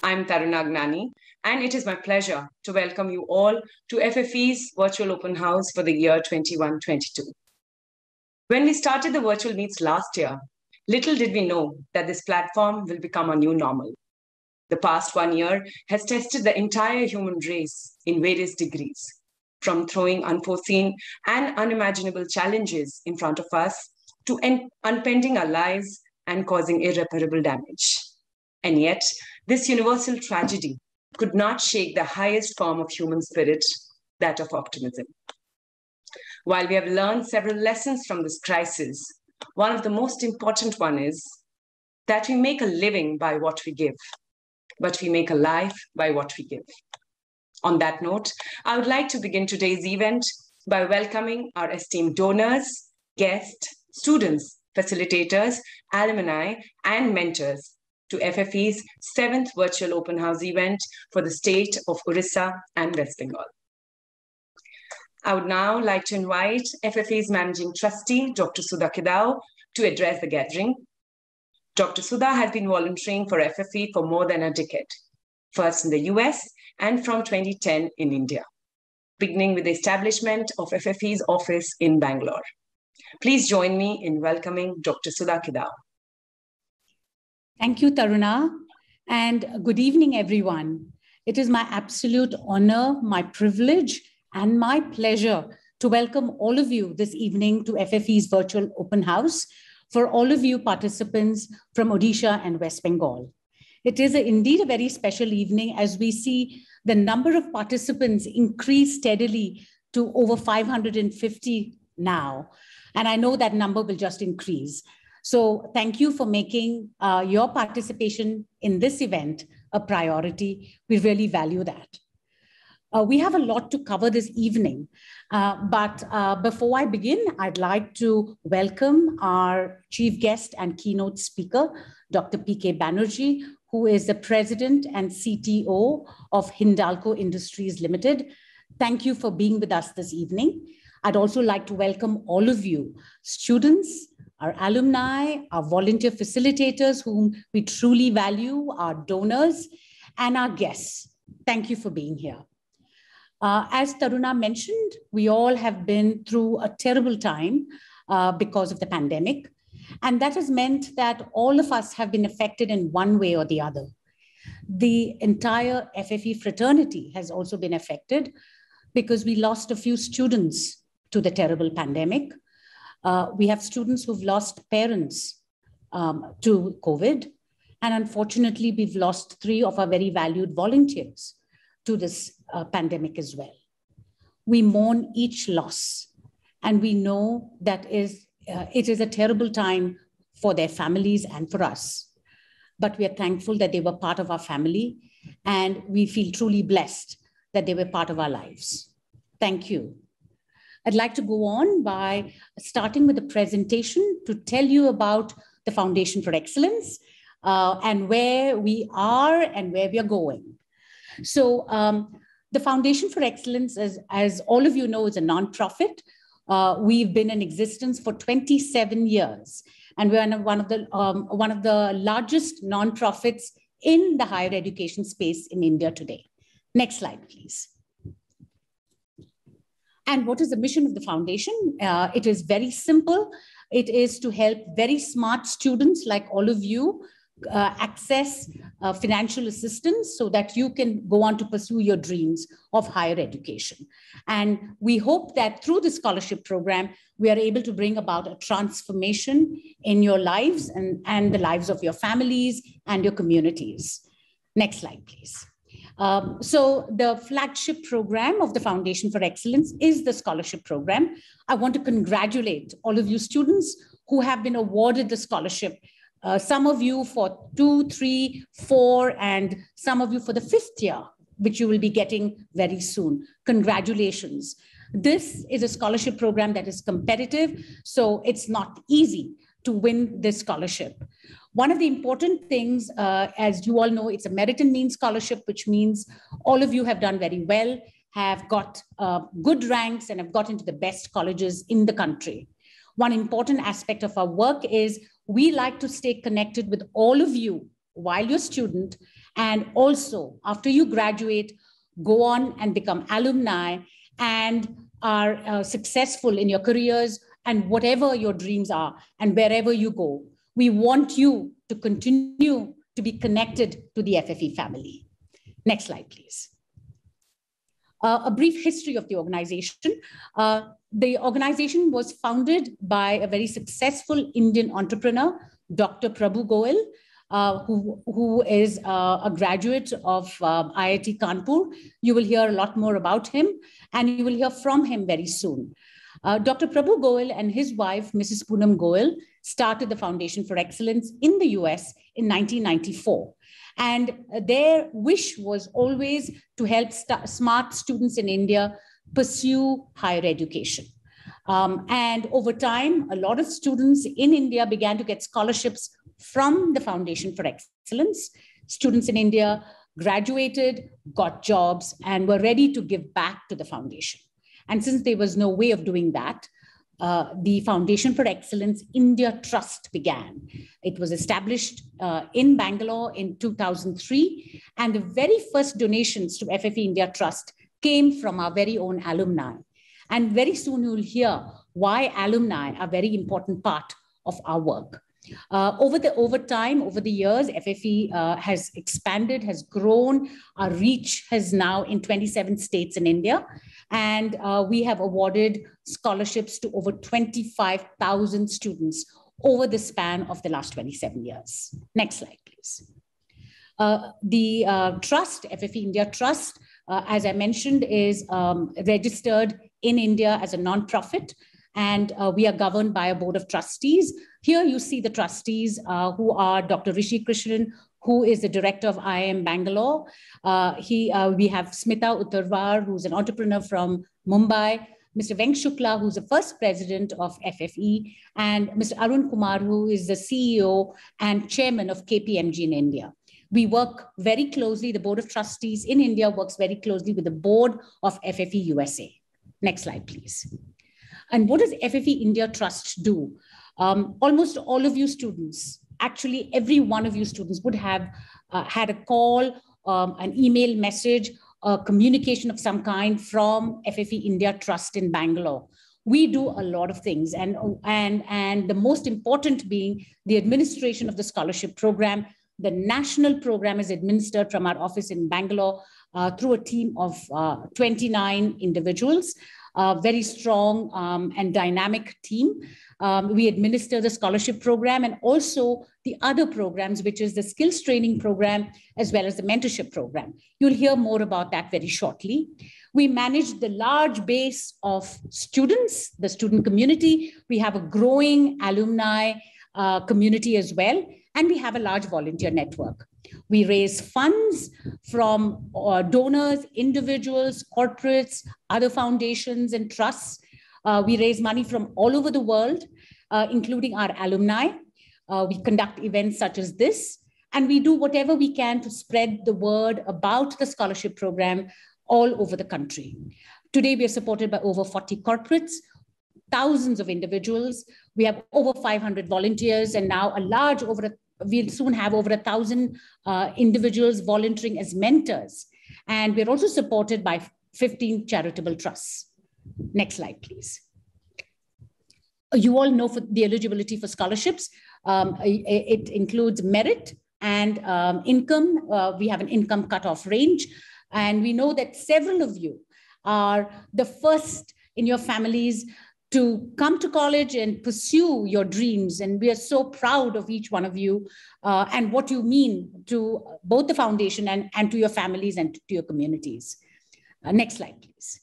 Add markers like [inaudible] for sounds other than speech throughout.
I'm Taruna Agnani, and it is my pleasure to welcome you all to FFE's virtual open house for the year 21-22. When we started the virtual meets last year, little did we know that this platform will become a new normal. The past one year has tested the entire human race in various degrees, from throwing unforeseen and unimaginable challenges in front of us to unpending our lives and causing irreparable damage. And yet, this universal tragedy could not shake the highest form of human spirit, that of optimism. While we have learned several lessons from this crisis, one of the most important one is that we make a living by what we give, but we make a life by what we give. On that note, I would like to begin today's event by welcoming our esteemed donors, guests, students, facilitators, alumni, and mentors to FFE's seventh virtual open house event for the state of Orissa and West Bengal. I would now like to invite FFE's managing trustee, Dr. Sudha to address the gathering. Dr. Sudha has been volunteering for FFE for more than a decade, first in the US and from 2010 in India, beginning with the establishment of FFE's office in Bangalore. Please join me in welcoming Dr. Sudha. Thank you, Taruna, and good evening, everyone. It is my absolute honor, my privilege, and my pleasure to welcome all of you this evening to FFE's virtual open house for all of you participants from Odisha and West Bengal. It is a, indeed a very special evening as we see the number of participants increase steadily to over 550 now. And I know that number will just increase. So thank you for making uh, your participation in this event a priority. We really value that. Uh, we have a lot to cover this evening, uh, but uh, before I begin, I'd like to welcome our chief guest and keynote speaker, Dr. P.K. Banerjee, who is the president and CTO of Hindalco Industries Limited. Thank you for being with us this evening. I'd also like to welcome all of you, students, our alumni, our volunteer facilitators, whom we truly value, our donors, and our guests. Thank you for being here. Uh, as Taruna mentioned, we all have been through a terrible time uh, because of the pandemic. And that has meant that all of us have been affected in one way or the other. The entire FFE fraternity has also been affected because we lost a few students to the terrible pandemic. Uh, we have students who've lost parents um, to COVID. And unfortunately, we've lost three of our very valued volunteers to this uh, pandemic as well. We mourn each loss, and we know that is, uh, it is a terrible time for their families and for us. But we are thankful that they were part of our family, and we feel truly blessed that they were part of our lives. Thank you. I'd like to go on by starting with a presentation to tell you about the Foundation for Excellence uh, and where we are and where we are going. So um, the Foundation for Excellence, as, as all of you know, is a nonprofit. Uh, we've been in existence for 27 years, and we're one of the um, one of the largest nonprofits in the higher education space in India today. Next slide, please. And what is the mission of the foundation? Uh, it is very simple. It is to help very smart students like all of you uh, access uh, financial assistance so that you can go on to pursue your dreams of higher education. And we hope that through the scholarship program, we are able to bring about a transformation in your lives and, and the lives of your families and your communities. Next slide, please. Um, so the flagship program of the Foundation for Excellence is the scholarship program. I want to congratulate all of you students who have been awarded the scholarship. Uh, some of you for two, three, four, and some of you for the fifth year, which you will be getting very soon. Congratulations. This is a scholarship program that is competitive, so it's not easy to win this scholarship. One of the important things, uh, as you all know, it's a merit and means scholarship, which means all of you have done very well, have got uh, good ranks, and have got into the best colleges in the country. One important aspect of our work is we like to stay connected with all of you while you're student And also, after you graduate, go on and become alumni and are uh, successful in your careers and whatever your dreams are and wherever you go. We want you to continue to be connected to the FFE family. Next slide, please. Uh, a brief history of the organization. Uh, the organization was founded by a very successful Indian entrepreneur, Dr. Prabhu Goel, uh, who, who is uh, a graduate of uh, IIT Kanpur. You will hear a lot more about him and you will hear from him very soon. Uh, Dr. Prabhu Goel and his wife, Mrs. Poonam Goel, started the Foundation for Excellence in the US in 1994. And their wish was always to help st smart students in India pursue higher education. Um, and over time, a lot of students in India began to get scholarships from the Foundation for Excellence. Students in India graduated, got jobs, and were ready to give back to the foundation. And since there was no way of doing that, uh, the Foundation for Excellence India Trust began. It was established uh, in Bangalore in 2003, and the very first donations to FFE India Trust came from our very own alumni. And very soon you'll hear why alumni are a very important part of our work. Uh, over the over time, over the years, FFE uh, has expanded, has grown. Our reach has now in 27 states in India, and uh, we have awarded scholarships to over 25,000 students over the span of the last 27 years. Next slide, please. Uh, the uh, trust, FFE India Trust, uh, as I mentioned, is um, registered in India as a non-profit and uh, we are governed by a board of trustees. Here you see the trustees uh, who are Dr. Rishi Krishnan, who is the director of IIM Bangalore. Uh, he, uh, we have Smita Uttarwar, who's an entrepreneur from Mumbai, Mr. Venk Shukla, who's the first president of FFE, and Mr. Arun Kumar, who is the CEO and chairman of KPMG in India. We work very closely, the Board of Trustees in India works very closely with the board of FFE USA. Next slide, please. And what does FFE India Trust do? Um, almost all of you students, actually every one of you students would have uh, had a call, um, an email message, a communication of some kind from FFE India Trust in Bangalore. We do a lot of things, and, and, and the most important being the administration of the scholarship program. The national program is administered from our office in Bangalore uh, through a team of uh, 29 individuals a very strong um, and dynamic team. Um, we administer the scholarship program and also the other programs, which is the skills training program, as well as the mentorship program. You'll hear more about that very shortly. We manage the large base of students, the student community. We have a growing alumni uh, community as well, and we have a large volunteer network. We raise funds from uh, donors, individuals, corporates, other foundations and trusts. Uh, we raise money from all over the world, uh, including our alumni. Uh, we conduct events such as this, and we do whatever we can to spread the word about the scholarship program all over the country. Today, we are supported by over 40 corporates, thousands of individuals. We have over 500 volunteers and now a large, over a we'll soon have over a thousand uh, individuals volunteering as mentors. And we're also supported by 15 charitable trusts. Next slide, please. You all know for the eligibility for scholarships. Um, it includes merit and um, income. Uh, we have an income cutoff range. And we know that several of you are the first in your families to come to college and pursue your dreams. And we are so proud of each one of you uh, and what you mean to both the foundation and, and to your families and to your Uh, next slide, please.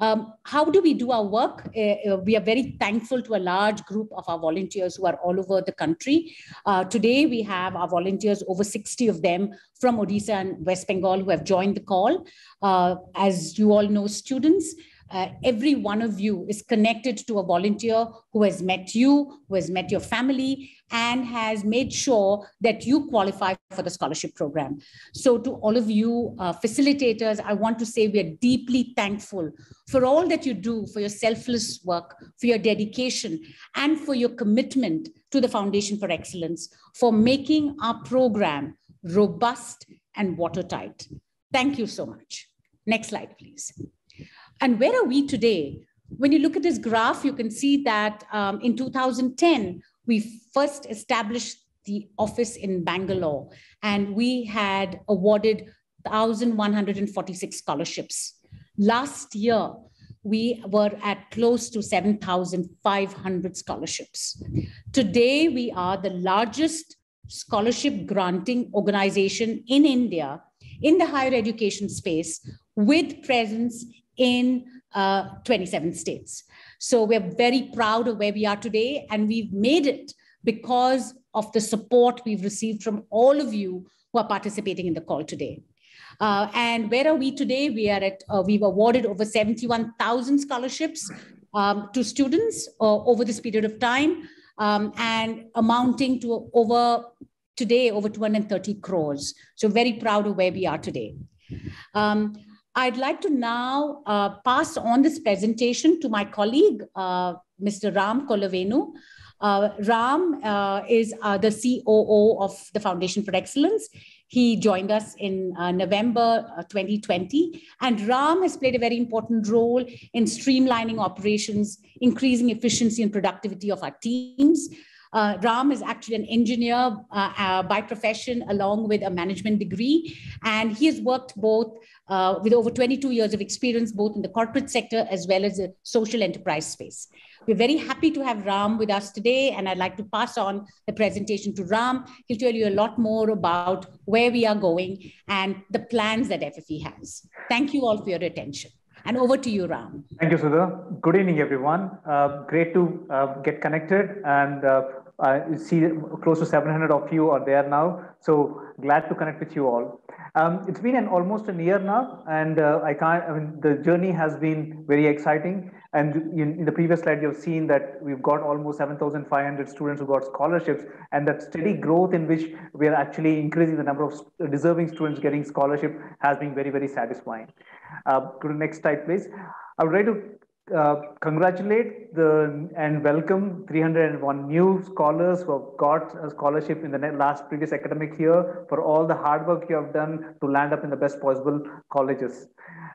Um, how do we do our work? Uh, uh, we are very thankful to a large group of our volunteers who are all over the country. Uh, today, we have our volunteers, over 60 of them from Odisha and West Bengal who have joined the call. Uh, as you all know, students, uh, every one of you is connected to a volunteer who has met you, who has met your family, and has made sure that you qualify for the scholarship program. So, to all of you uh, facilitators, I want to say we are deeply thankful for all that you do, for your selfless work, for your dedication, and for your commitment to the Foundation for Excellence, for making our program robust, and watertight. Thank you so much. Next slide, please. And where are we today? When you look at this graph, you can see that um, in 2010, we first established the office in Bangalore, and we had awarded 1,146 scholarships. Last year, we were at close to 7,500 scholarships. Today, we are the largest scholarship granting organization in India in the higher education space with presence in uh, 27 states. So we're very proud of where we are today, and we've made it because of the support we've received from all of you who are participating in the call today. Uh, and where are we today? We are at, uh, we've awarded over 71,000 scholarships um, to students uh, over this period of time um, and amounting to over today over 230 crores. So very proud of where we are today. Um, I'd like to now uh, pass on this presentation to my colleague, uh, Mr. Ram Kolavenu. Uh, Ram uh, is uh, the COO of the Foundation for Excellence. He joined us in uh, November 2020. And Ram has played a very important role in streamlining operations, increasing efficiency and productivity of our teams. Uh, Ram is actually an engineer uh, uh, by profession, along with a management degree. And he has worked both uh, with over 22 years of experience, both in the corporate sector as well as the social enterprise space. We're very happy to have Ram with us today, and I'd like to pass on the presentation to Ram. He'll tell you a lot more about where we are going and the plans that FFE has. Thank you all for your attention. And over to you, Ram. Thank you, Sudha. Good evening, everyone. Uh, great to uh, get connected and uh, I see close to 700 of you are there now. So glad to connect with you all. Um, it's been an almost a year now, and uh, I can't. I mean, the journey has been very exciting. And in, in the previous slide, you've seen that we've got almost 7,500 students who got scholarships, and that steady growth in which we are actually increasing the number of deserving students getting scholarship has been very, very satisfying. Uh, go to the next slide, please. I would like to uh, congratulate the and welcome 301 new scholars who have got a scholarship in the last previous academic year for all the hard work you have done to land up in the best possible colleges.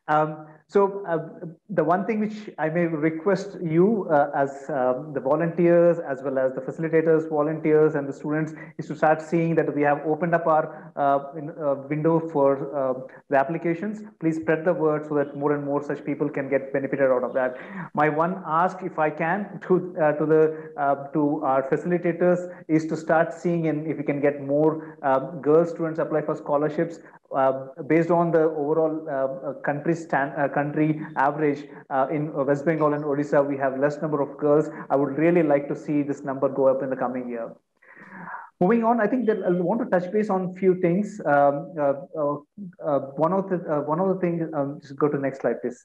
Um, so uh, the one thing which I may request you uh, as um, the volunteers, as well as the facilitators, volunteers, and the students, is to start seeing that we have opened up our uh, in, uh, window for uh, the applications. Please spread the word so that more and more such people can get benefited out of that. My one ask, if I can, to uh, to the to our facilitators is to start seeing in if we can get more um, girl students apply for scholarships uh, based on the overall uh, country stand, uh, country average in West Bengal and Odisha, we have less number of girls. I would really like to see this number go up in the coming year. Moving on, I think that I want to touch base on a few things. Um, one of the one of the things. Um, just go to the next slide, please.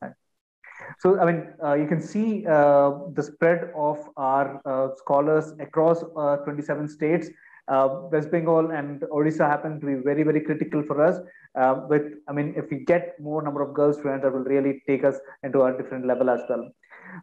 So, I mean, uh, you can see uh, the spread of our uh, scholars across 27 states uh, West Bengal and Odisha happen to be very, very critical for us. Uh, but I mean, if we get more number of girls students, that will really take us into a different level as well.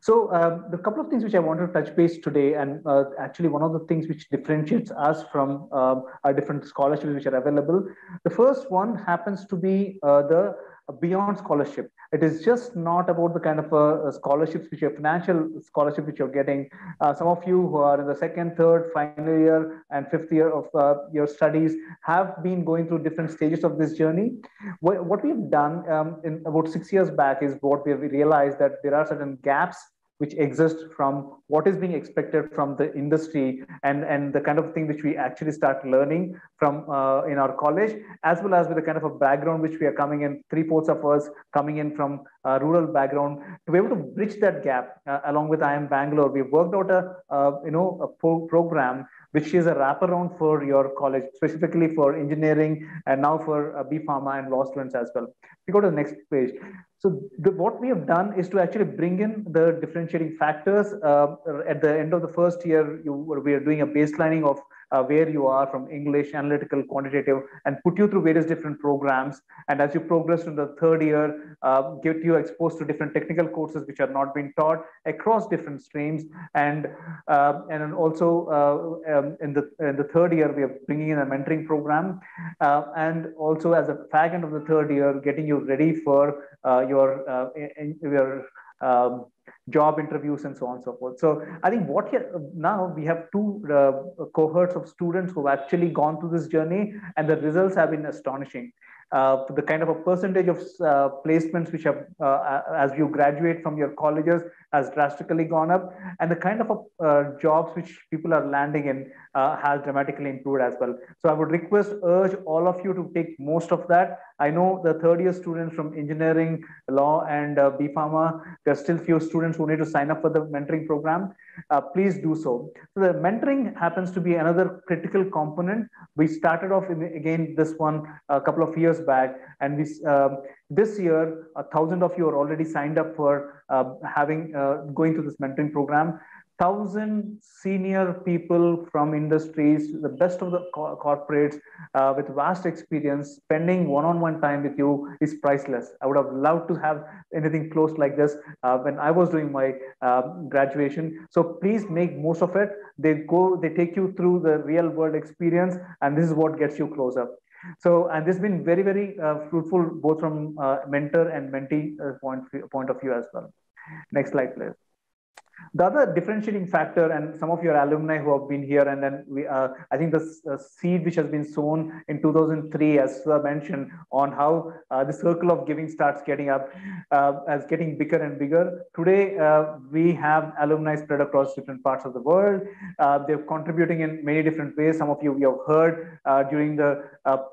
So um, the couple of things which I want to touch base today, and uh, actually one of the things which differentiates us from um, our different scholarships which are available. The first one happens to be uh, the beyond scholarship. It is just not about the kind of uh, scholarships which are financial scholarship which you're getting. Uh, some of you who are in the second, third, final year, and fifth year of uh, your studies have been going through different stages of this journey. What, what we've done um, in about six years back is what we realized that there are certain gaps which exist from what is being expected from the industry and, and the kind of thing which we actually start learning from uh, in our college, as well as with the kind of a background which we are coming in, three-fourths of us coming in from a rural background, to be able to bridge that gap uh, along with IIM Bangalore. We've worked out a, uh, you know, a pro program which is a wraparound for your college, specifically for engineering and now for uh, B Pharma and law students as well. We go to the next page. So the, what we have done is to actually bring in the differentiating factors. Uh, at the end of the first year, you, we are doing a baselining of uh, where you are from English, analytical, quantitative, and put you through various different programs. And as you progress in the third year, uh, get you exposed to different technical courses which are not being taught across different streams. And uh, and also uh, um, in the in the third year, we are bringing in a mentoring program, uh, and also as a fag end of the third year, getting you ready for uh, your in, your um, job interviews and so on and so forth. So I think what here now we have two uh, cohorts of students who have actually gone through this journey and the results have been astonishing. Uh, the kind of a percentage of uh, placements which have, uh, as you graduate from your colleges, has drastically gone up, and the kind of uh, jobs which people are landing in uh, has dramatically improved as well. So I would request, urge all of you to take most of that. I know the third year students from engineering, law, and uh, B Pharma, there are still few students who need to sign up for the mentoring program. Uh, please do so. So the mentoring happens to be another critical component. We started off in, again this one a couple of years back, and we um, this year a thousand of you are already signed up for uh, having uh, going to this mentoring program thousand senior people from industries, the best of the co corporates uh, with vast experience, spending one-on-one time with you is priceless. I would have loved to have anything close like this uh, when I was doing my uh, graduation. So please make most of it. They go, they take you through the real world experience, and this is what gets you closer. So, and this has been very, very uh, fruitful, both from uh, mentor and mentee uh, point, point of view as well. Next slide, please. The other differentiating factor, and some of your alumni who have been here, and then we, uh, I think the uh, seed which has been sown in 2003, as Sir mentioned, on how uh, the circle of giving starts getting up, uh, as getting bigger and bigger. Today, uh, we have alumni spread across different parts of the world. Uh, they're contributing in many different ways. Some of you we have heard during the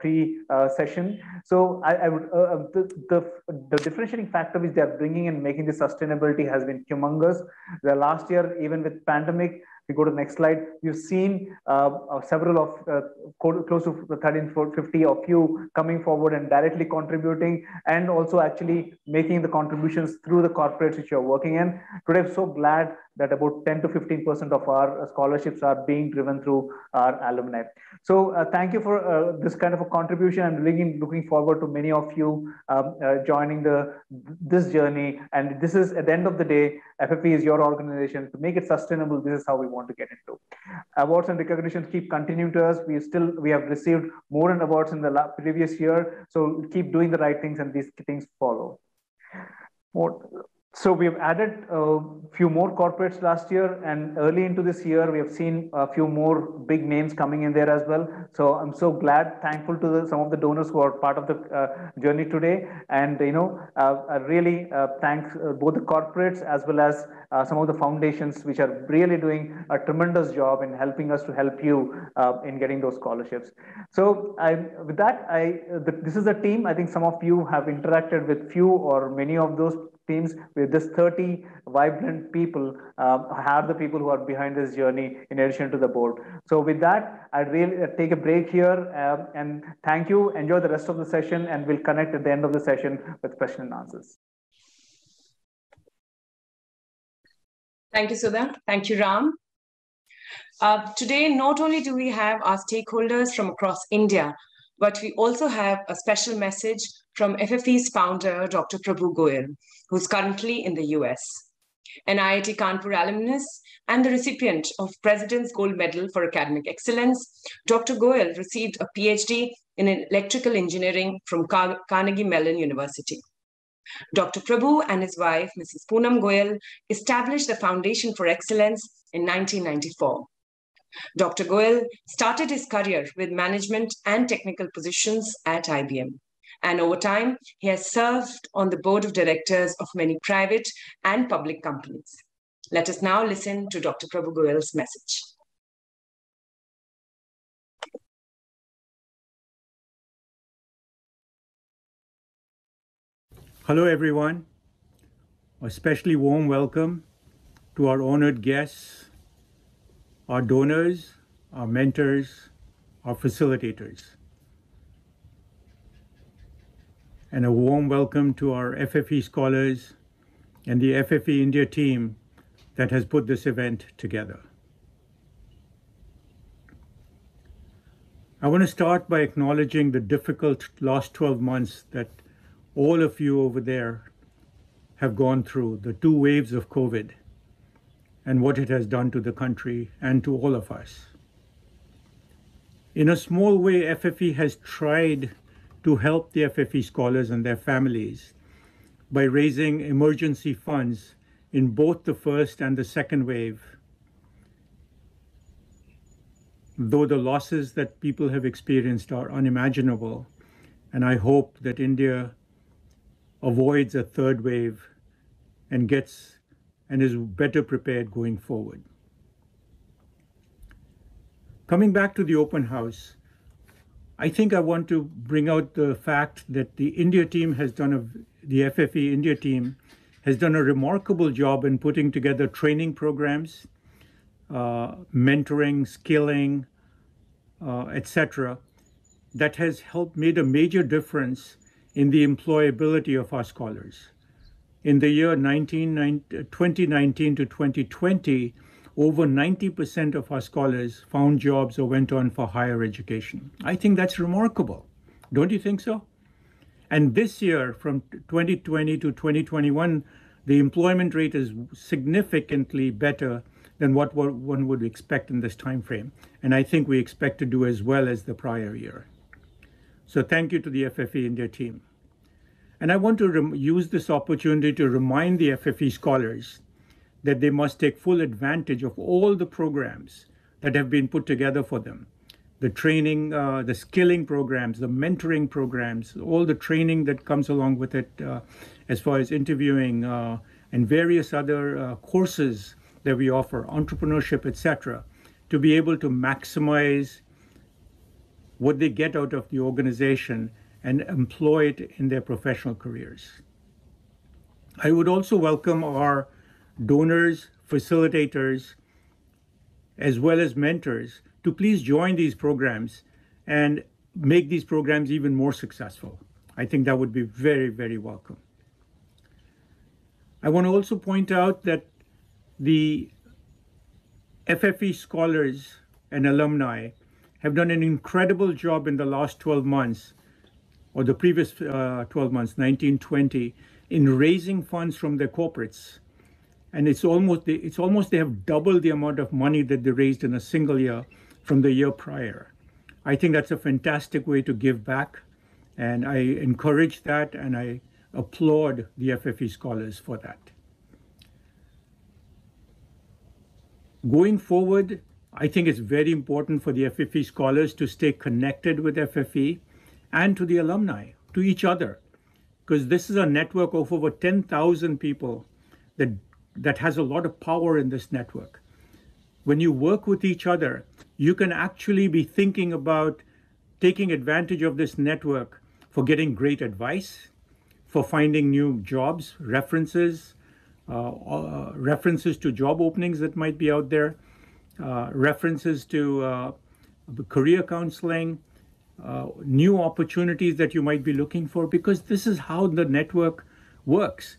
pre-session. so I, I would the, the, the differentiating factor which they're bringing and making the sustainability has been humongous. The last year, even with pandemic, we go to the next slide. You've seen uh, uh several of uh, close to 13, 50 of you coming forward and directly contributing and also actually making the contributions through the corporates which you're working in. Today, I'm so glad that about 10 to 15% of our scholarships are being driven through our alumni. So uh, thank you for uh, this kind of a contribution. I'm really looking forward to many of you um, uh, joining the this journey. And this is at the end of the day, FFE is your organization. To make it sustainable, this is how we want to get into. Awards and recognitions keep continuing to us. We still we have received more and awards in the previous year. So keep doing the right things and these things follow. More, so we've added a few more corporates last year, and early into this year, we have seen a few more big names coming in there as well. So I'm so glad, thankful to the, some of the donors who are part of the uh, journey today, and you know, uh, I really uh, thank uh, both the corporates as well as uh, some of the foundations which are really doing a tremendous job in helping us to help you uh, in getting those scholarships. So I, with that, I the, this is a team. I think some of you have interacted with few or many of those teams with this 30 vibrant people um, are the people who are behind this journey in addition to the board. So with that, I'd really uh, take a break here um, and thank you. Enjoy the rest of the session and we'll connect at the end of the session with question and answers. Thank you, Sudha. Thank you, Ram. Uh, today, not only do we have our stakeholders from across India, but we also have a special message from FFE's founder, Dr. Prabhu Goel, who's currently in the US. An IIT Kanpur alumnus and the recipient of President's Gold Medal for Academic Excellence, Dr. Goel received a PhD in electrical engineering from Car Carnegie Mellon University. Dr. Prabhu and his wife, Mrs. Poonam Goel, established the Foundation for Excellence in 1994. Dr. Goel started his career with management and technical positions at IBM. And over time, he has served on the board of directors of many private and public companies. Let us now listen to Dr. Prabhu Goel's message. Hello, everyone. A especially warm welcome to our honored guests, our donors, our mentors, our facilitators. and a warm welcome to our FFE scholars and the FFE India team that has put this event together. I want to start by acknowledging the difficult last 12 months that all of you over there have gone through, the two waves of COVID and what it has done to the country and to all of us. In a small way, FFE has tried to help the FFE scholars and their families by raising emergency funds in both the first and the second wave. Though the losses that people have experienced are unimaginable, and I hope that India avoids a third wave and gets and is better prepared going forward. Coming back to the open house, I think I want to bring out the fact that the India team has done a, the FFE India team has done a remarkable job in putting together training programs, uh, mentoring, skilling, uh, etc. That has helped made a major difference in the employability of our scholars. In the year 19, uh, 2019 to 2020, over 90% of our scholars found jobs or went on for higher education. I think that's remarkable. Don't you think so? And this year, from 2020 to 2021, the employment rate is significantly better than what one would expect in this time frame. And I think we expect to do as well as the prior year. So thank you to the FFE India team. And I want to use this opportunity to remind the FFE scholars that they must take full advantage of all the programs that have been put together for them the training, uh, the skilling programs, the mentoring programs, all the training that comes along with it, uh, as far as interviewing uh, and various other uh, courses that we offer, entrepreneurship, etc., to be able to maximize what they get out of the organization and employ it in their professional careers. I would also welcome our donors, facilitators, as well as mentors to please join these programs and make these programs even more successful. I think that would be very, very welcome. I want to also point out that the FFE scholars and alumni have done an incredible job in the last 12 months, or the previous uh, 12 months, 1920, in raising funds from their corporates and it's almost it's almost they have doubled the amount of money that they raised in a single year from the year prior. I think that's a fantastic way to give back, and I encourage that, and I applaud the FFE scholars for that. Going forward, I think it's very important for the FFE scholars to stay connected with FFE and to the alumni, to each other, because this is a network of over 10,000 people that that has a lot of power in this network. When you work with each other, you can actually be thinking about taking advantage of this network for getting great advice, for finding new jobs, references, uh, uh, references to job openings that might be out there, uh, references to uh, career counseling, uh, new opportunities that you might be looking for, because this is how the network works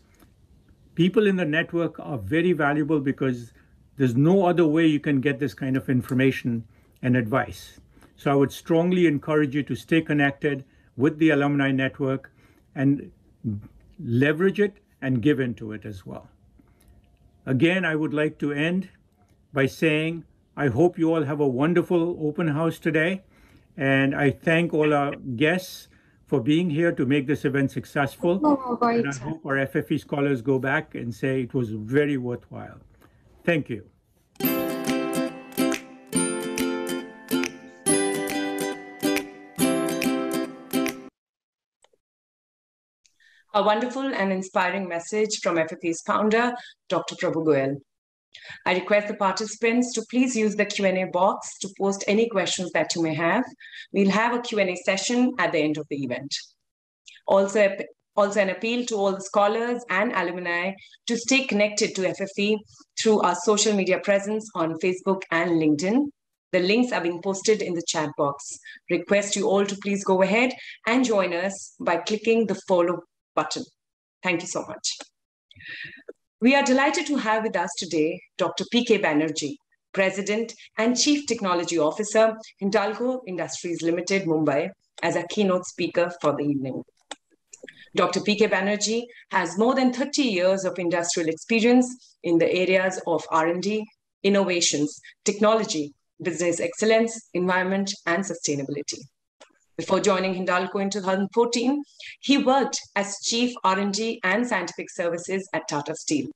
people in the network are very valuable because there's no other way you can get this kind of information and advice. So I would strongly encourage you to stay connected with the alumni network and leverage it and give into it as well. Again, I would like to end by saying I hope you all have a wonderful open house today. And I thank all our guests for being here to make this event successful. Oh, right. And I hope our FFE scholars go back and say it was very worthwhile. Thank you. A wonderful and inspiring message from FFE's founder, Dr. Prabhu Goel. I request the participants to please use the Q&A box to post any questions that you may have. We'll have a Q&A session at the end of the event. Also, also an appeal to all the scholars and alumni to stay connected to FFE through our social media presence on Facebook and LinkedIn. The links are being posted in the chat box. Request you all to please go ahead and join us by clicking the follow button. Thank you so much. We are delighted to have with us today Dr. P.K. Banerjee, President and Chief Technology Officer, Hindalco Industries Limited, Mumbai, as a keynote speaker for the evening. Dr. P.K. Banerjee has more than 30 years of industrial experience in the areas of R&D, innovations, technology, business excellence, environment, and sustainability. Before joining Hindalco in 2014, he worked as Chief R&D and Scientific Services at Tata Steel.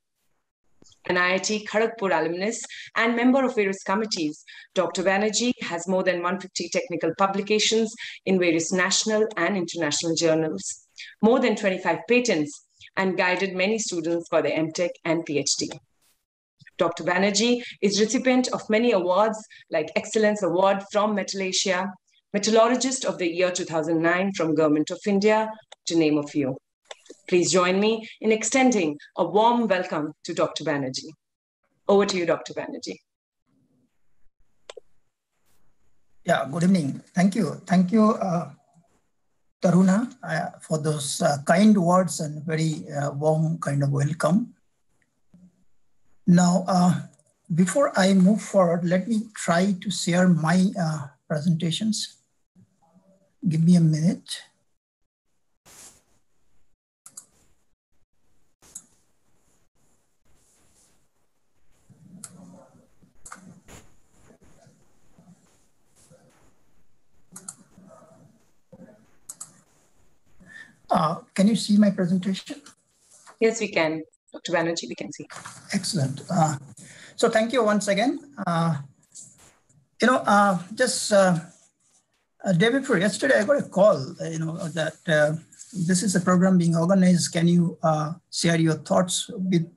An IIT Kharagpur alumnus and member of various committees, Dr. Banerjee has more than 150 technical publications in various national and international journals, more than 25 patents, and guided many students for their MTech and PhD. Dr. Banerjee is recipient of many awards like Excellence Award from Metal Asia, Metallurgist of the Year 2009 from Government of India, to name a few. Please join me in extending a warm welcome to Dr. Banerjee. Over to you, Dr. Banerjee. Yeah, good evening. Thank you. Thank you, uh, Taruna, uh, for those uh, kind words and very uh, warm kind of welcome. Now, uh, before I move forward, let me try to share my uh, presentations. Give me a minute. Uh, can you see my presentation? Yes, we can. Dr. Banerjee, we can see. Excellent. Uh, so thank you once again. Uh, you know, uh, just uh, before yesterday, I got a call, uh, you know, that uh, this is a program being organized. Can you uh, share your thoughts with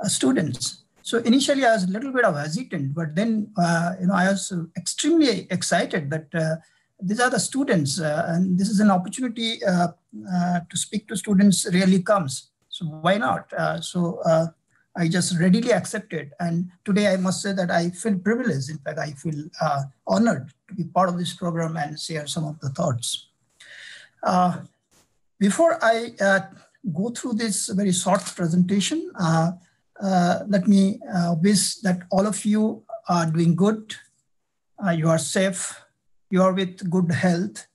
uh, students? So initially, I was a little bit of hesitant, but then, uh, you know, I was extremely excited that these are the students, and this is an opportunity to speak to students. Really comes. So why not? So I just readily accepted. And today I must say that I feel privileged. In fact, I feel uh, honored to be part of this program and share some of the thoughts. Uh, before I uh, go through this very short presentation, uh, uh, let me uh, wish that all of you are doing good, you are safe, you are with good health,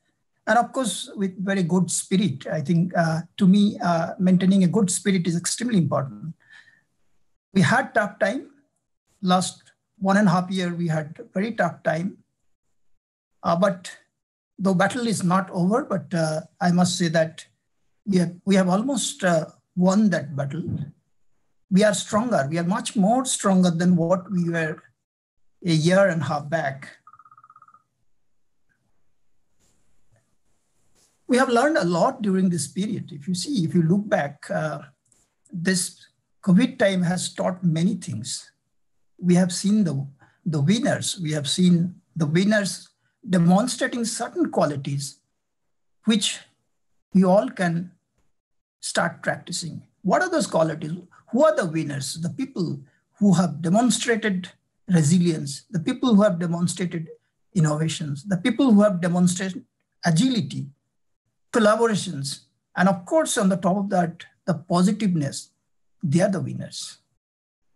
and of course with very good spirit. I think to me, maintaining a good spirit is extremely important we had tough time. Last one and a half year we had very tough time. Uh, but the battle is not over but uh, i must say that we have, we have almost uh, won that battle. We are stronger. We are much more stronger than what we were a year and a half back. We have learned a lot during this period. If you see if you look back uh, this COVID time has taught many things. We have seen the, the winners, we have seen the winners demonstrating certain qualities which we all can start practicing. What are those qualities? Who are the winners? The people who have demonstrated resilience, the people who have demonstrated innovations, the people who have demonstrated agility, collaborations, and of course, on the top of that, the positiveness, they are the winners.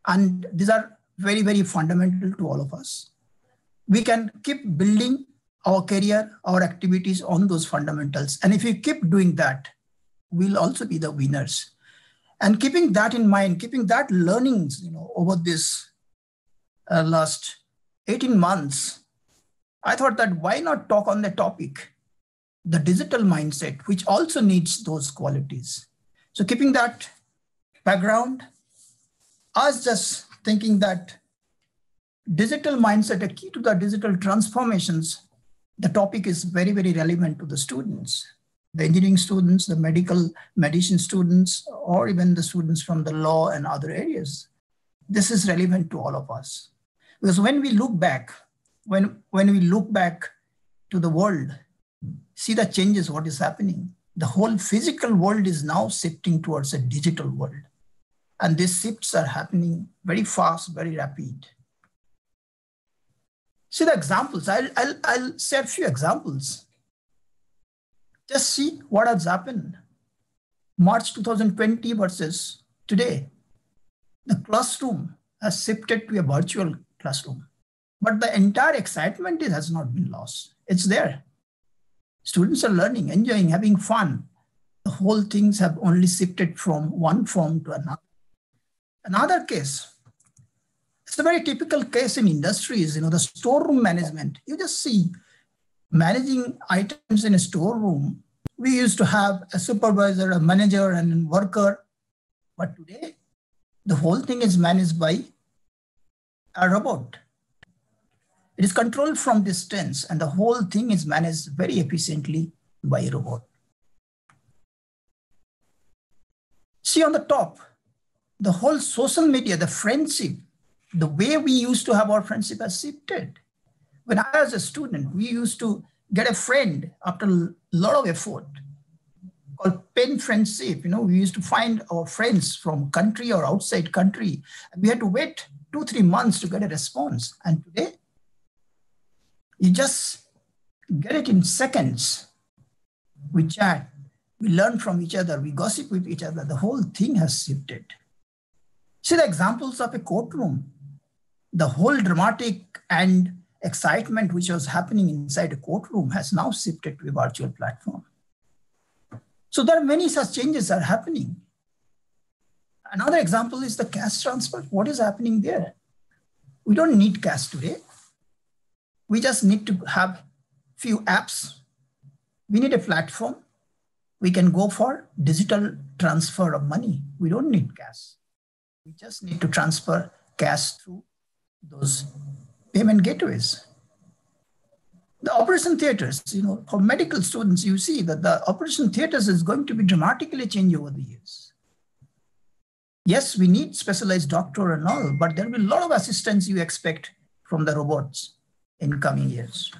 And these are very, very fundamental to all of us. We can keep building our career, our activities on those fundamentals. And if we keep doing that, we'll also be the winners. And keeping that in mind, keeping that learnings, you know, over this uh, last 18 months, I thought that why not talk on the topic, the digital mindset, which also needs those qualities. So keeping that background, I was just thinking that digital mindset, a key to the digital transformations, the topic is very, very relevant to the students, the engineering students, the medical medicine students, or even the students from the law and other areas. This is relevant to all of us. Because when we look back, when, when we look back to the world, see the changes, what is happening. The whole physical world is now shifting towards a digital world. And these shifts are happening very fast, very rapid. See the examples. I'll, I'll, I'll share a few examples. Just see what has happened. March 2020 versus today. The classroom has shifted to a virtual classroom. but the entire excitement is, has not been lost. It's there. Students are learning, enjoying, having fun. The whole things have only shifted from one form to another. Another case, it's a very typical case in industries, you know, the storeroom management. You just see managing items in a storeroom. We used to have a supervisor, a manager, and a worker. But today, the whole thing is managed by a robot. It is controlled from distance, and the whole thing is managed very efficiently by a robot. See on the top, the whole social media, the friendship, the way we used to have our friendship has shifted. When I was a student, we used to get a friend after a lot of effort called pen friendship. You know, we used to find our friends from country or outside country. And we had to wait two, three months to get a response. And today, you just get it in seconds. We chat, we learn from each other, we gossip with each other. The whole thing has shifted. See the examples of a courtroom. The whole dramatic and excitement which was happening inside a courtroom has now shifted to a virtual platform. So there are many such changes that are happening. Another example is the cash transfer. What is happening there? We don't need cash today. We just need to have few apps. We need a platform. We can go for digital transfer of money. We don't need cash. We just need to transfer cash through those payment gateways. The operation theaters, you know, for medical students, you see that the operation theaters is going to be dramatically changed over the years. Yes, we need specialized doctor and all, but there will be a lot of assistance you expect from the robots in coming years.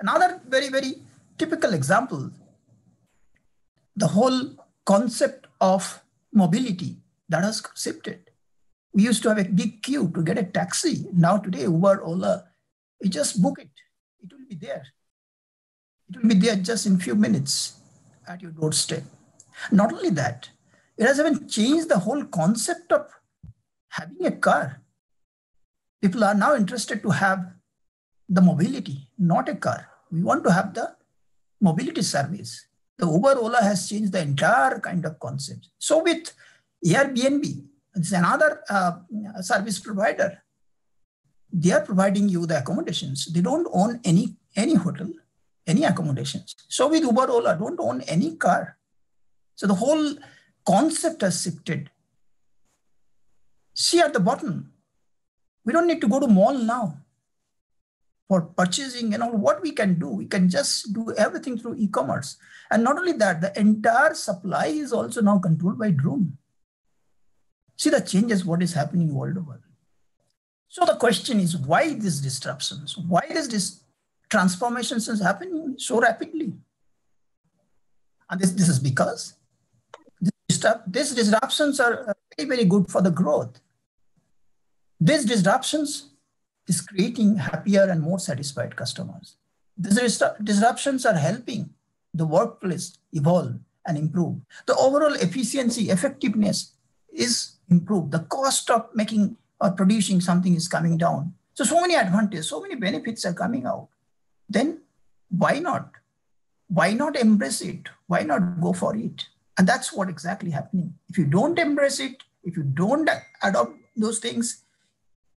Another very, very typical example, the whole concept of mobility that has shifted. We used to have a big queue to get a taxi. Now today, Uber, Ola, you just book it. It will be there. It will be there just in few minutes at your doorstep. Not only that, it has even changed the whole concept of having a car. People are now interested to have the mobility, not a car. We want to have the mobility service. The Uber Ola has changed the entire kind of concept. So with Airbnb, it's another uh, service provider. They are providing you the accommodations. They don't own any any hotel, any accommodations. So with Uber Ola, don't own any car. So the whole concept has shifted. See at the bottom, we don't need to go to mall now for purchasing and all what we can do. We can just do everything through e-commerce. And not only that, the entire supply is also now controlled by drone. See the changes, what is happening world over. So the question is why these disruptions? Why is this transformations is happening so rapidly? And this, this is because these disruptions are uh, very, very good for the growth. These disruptions is creating happier and more satisfied customers. These disruptions are helping the workplace evolve and improve. The overall efficiency, effectiveness is improved. The cost of making or producing something is coming down. So, so many advantages, so many benefits are coming out. Then why not? Why not embrace it? Why not go for it? And that's what exactly happening. If you don't embrace it, if you don't adopt those things,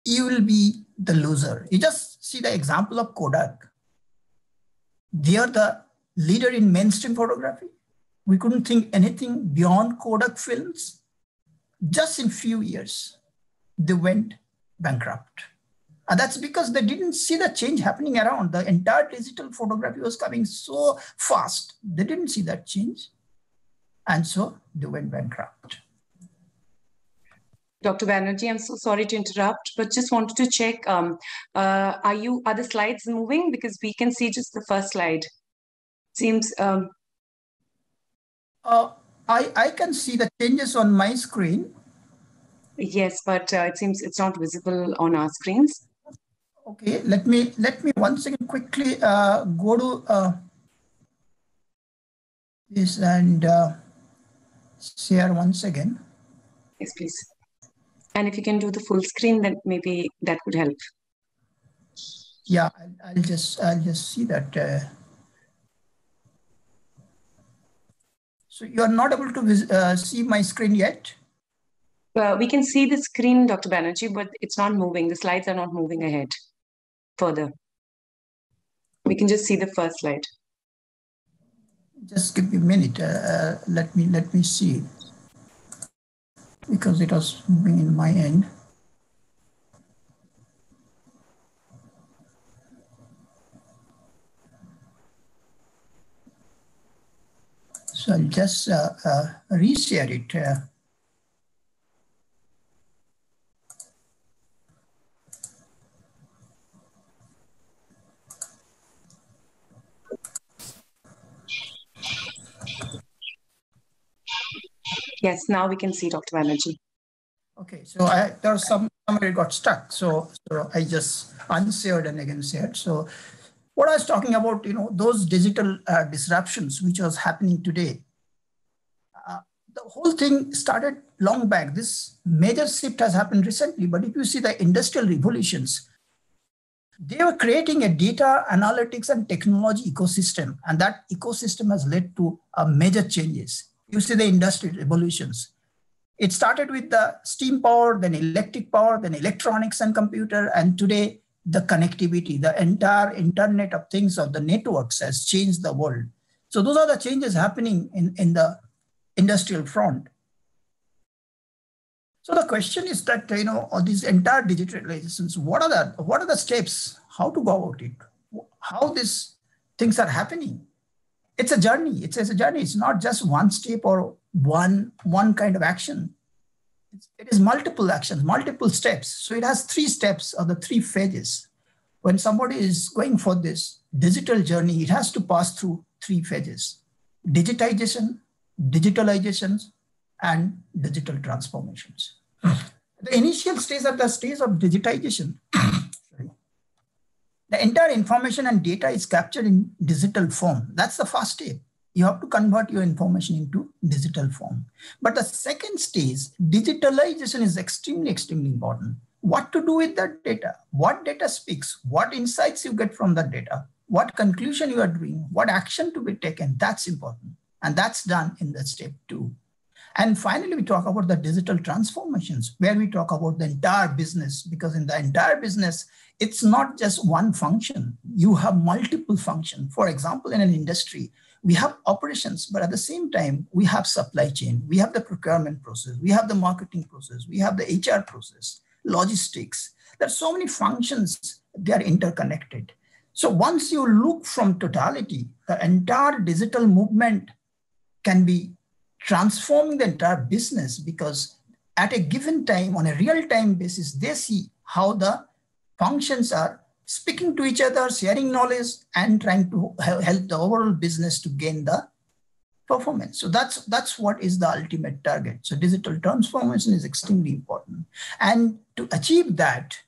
you will be the loser. You just see the example of Kodak. They are the leader in mainstream photography. We couldn't think anything beyond Kodak films. Just in few years, they went bankrupt. And that's because they didn't see the change happening around. The entire digital photography was coming so fast. They didn't see that change. And so they went bankrupt. Dr. Banerjee, I'm so sorry to interrupt, but just wanted to check, um, uh, are you, are the slides moving? Because we can see just the first slide. Seems... Um... Uh, I, I can see the changes on my screen. Yes, but uh, it seems it's not visible on our screens. Okay, let me, let me once again quickly uh, go to uh, this and uh, share once again. Yes, please. And if you can do the full screen, then maybe that would help. Yeah, I'll, I'll just I'll just see that. Uh, so you are not able to uh, see my screen yet. Well, we can see the screen, Dr. Banerjee, but it's not moving. The slides are not moving ahead further. We can just see the first slide. Just give me a minute. Uh, uh let me let me see because it was moving in my end. So I'll just uh, uh, reshare it. Uh, Yes, now we can see Dr. Banerjee. Okay, so I, there's some somewhere it got stuck. So, so I just unshared and again shared. So what I was talking about, you know, those digital uh, disruptions which was happening today, uh, the whole thing started long back. This major shift has happened recently, but if you see the industrial revolutions, they were creating a data analytics and technology ecosystem, and that ecosystem has led to uh, major changes you see the industry revolutions. It started with the steam power, then electric power, then electronics and computer, and today the connectivity, the entire internet of things of the networks has changed the world. So those are the changes happening in, in the industrial front. So the question is that you know all these entire digitalizations, what are the what are the steps? How to go about it? How these things are happening? It's a journey. It's, it's a journey. It's not just one step or one, one kind of action. It's, it is multiple actions, multiple steps. So it has three steps or the three phases. When somebody is going for this digital journey, it has to pass through three phases digitization, digitalizations, and digital transformations. Hmm. the initial stage are the stage of digitization. The entire information and data is captured in digital form. That's the first step. You have to convert your information into digital form. But the second stage, digitalization is extremely, extremely important. What to do with that data? What data speaks? What insights you get from that data? What conclusion you are doing? What action to be taken? That's important. And that's done in the step two. And finally, we talk about the digital transformations, where we talk about the entire business, because in the entire business, it's not just one function. You have multiple functions. For example, in an industry, we have operations, but at the same time, we have supply chain, we have the procurement process, we have the marketing process, we have the HR process, logistics. There's so many functions, they are interconnected. So once you look from totality, the entire digital movement can be transforming the entire business because at a given time, on a real time basis, they see how the functions are speaking to each other, sharing knowledge, and trying to help the overall business to gain the performance. So that's that's what is the ultimate target. So digital transformation is extremely important. And to achieve that,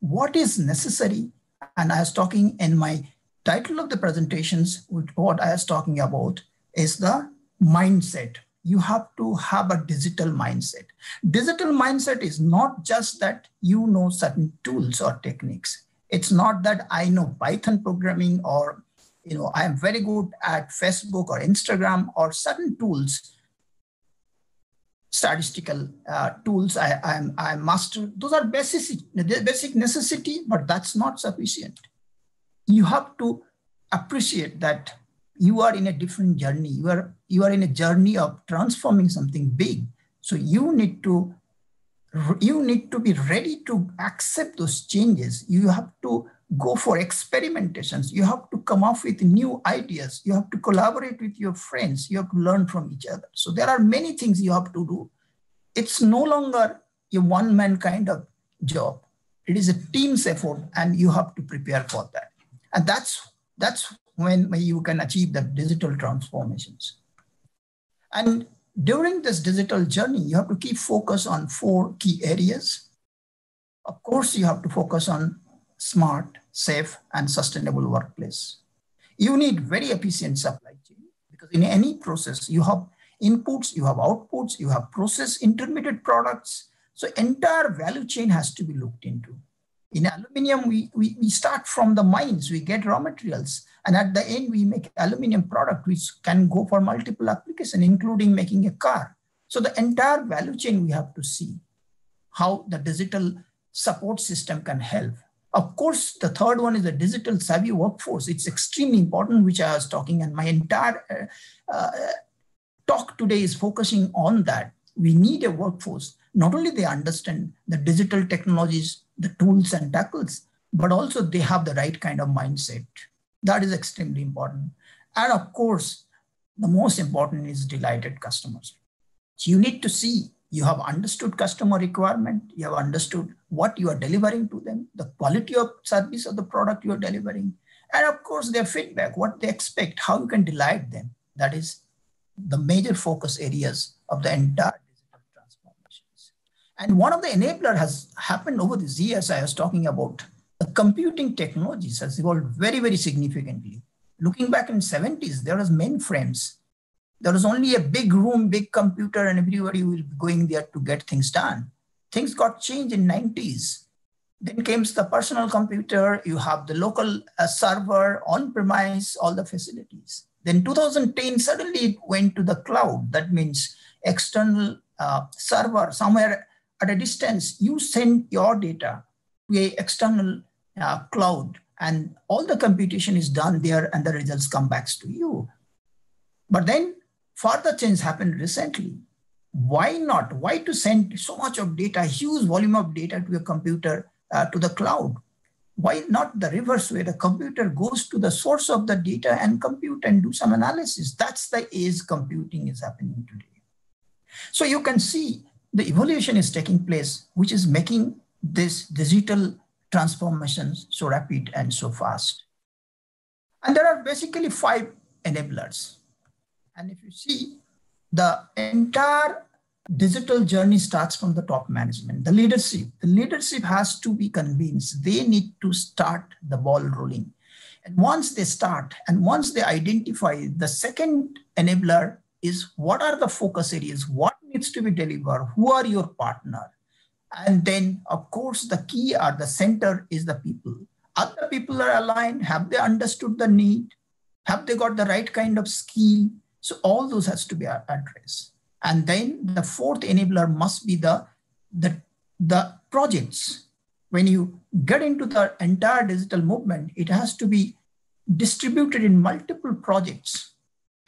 what is necessary? And I was talking in my title of the presentations, what I was talking about is the mindset you have to have a digital mindset. Digital mindset is not just that you know certain tools or techniques. It's not that I know Python programming or you know I am very good at Facebook or Instagram or certain tools, statistical uh, tools. I, I'm I master. Those are basic basic necessity, but that's not sufficient. You have to appreciate that you are in a different journey. You are you are in a journey of transforming something big. So you need to you need to be ready to accept those changes. You have to go for experimentations. You have to come up with new ideas. You have to collaborate with your friends. You have to learn from each other. So there are many things you have to do. It's no longer a one man kind of job. It is a team's effort, and you have to prepare for that. And that's that's when you can achieve the digital transformations. And during this digital journey, you have to keep focus on four key areas. Of course, you have to focus on smart, safe, and sustainable workplace. You need very efficient supply chain because in any process, you have inputs, you have outputs, you have process intermediate products. So entire value chain has to be looked into. In aluminium, we, we, we start from the mines, we get raw materials, and at the end, we make aluminium product which can go for multiple application, including making a car. So the entire value chain we have to see how the digital support system can help. Of course, the third one is the digital savvy workforce. It's extremely important, which I was talking, and my entire uh, uh, talk today is focusing on that. We need a workforce. Not only they understand the digital technologies, the tools and tackles, but also they have the right kind of mindset. That is extremely important. And of course, the most important is delighted customers. You need to see you have understood customer requirement you have understood what you are delivering to them the quality of service of the product you are delivering and of course their feedback what they expect how you can delight them that is the major focus areas of the entire digital transformations and one of the enabler has happened over these years i was talking about the computing technologies has evolved very very significantly looking back in 70s there was mainframes there was only a big room, big computer, and everybody be going there to get things done. Things got changed in 90s. Then came the personal computer. You have the local uh, server, on-premise, all the facilities. Then 2010, suddenly it went to the cloud. That means external uh, server somewhere at a distance. You send your data to a external uh, cloud, and all the computation is done there, and the results come back to you. But then further change happened recently. Why not? Why to send so much of data, huge volume of data to a computer, uh, to the cloud? Why not the reverse way? The computer goes to the source of the data and compute and do some analysis. That's the edge computing is happening today. So you can see the evolution is taking place, which is making this digital transformations so rapid and so fast. And there are basically five enablers. And if you see, the entire digital journey starts from the top management, the leadership. The leadership has to be convinced they need to start the ball rolling. And once they start, and once they identify, the second enabler is what are the focus areas? What needs to be delivered? Who are your partner? And then, of course, the key or the center is the people. Other people are aligned? Have they understood the need? Have they got the right kind of skill? So all those has to be addressed. And then the fourth enabler must be the, the, the projects. When you get into the entire digital movement, it has to be distributed in multiple projects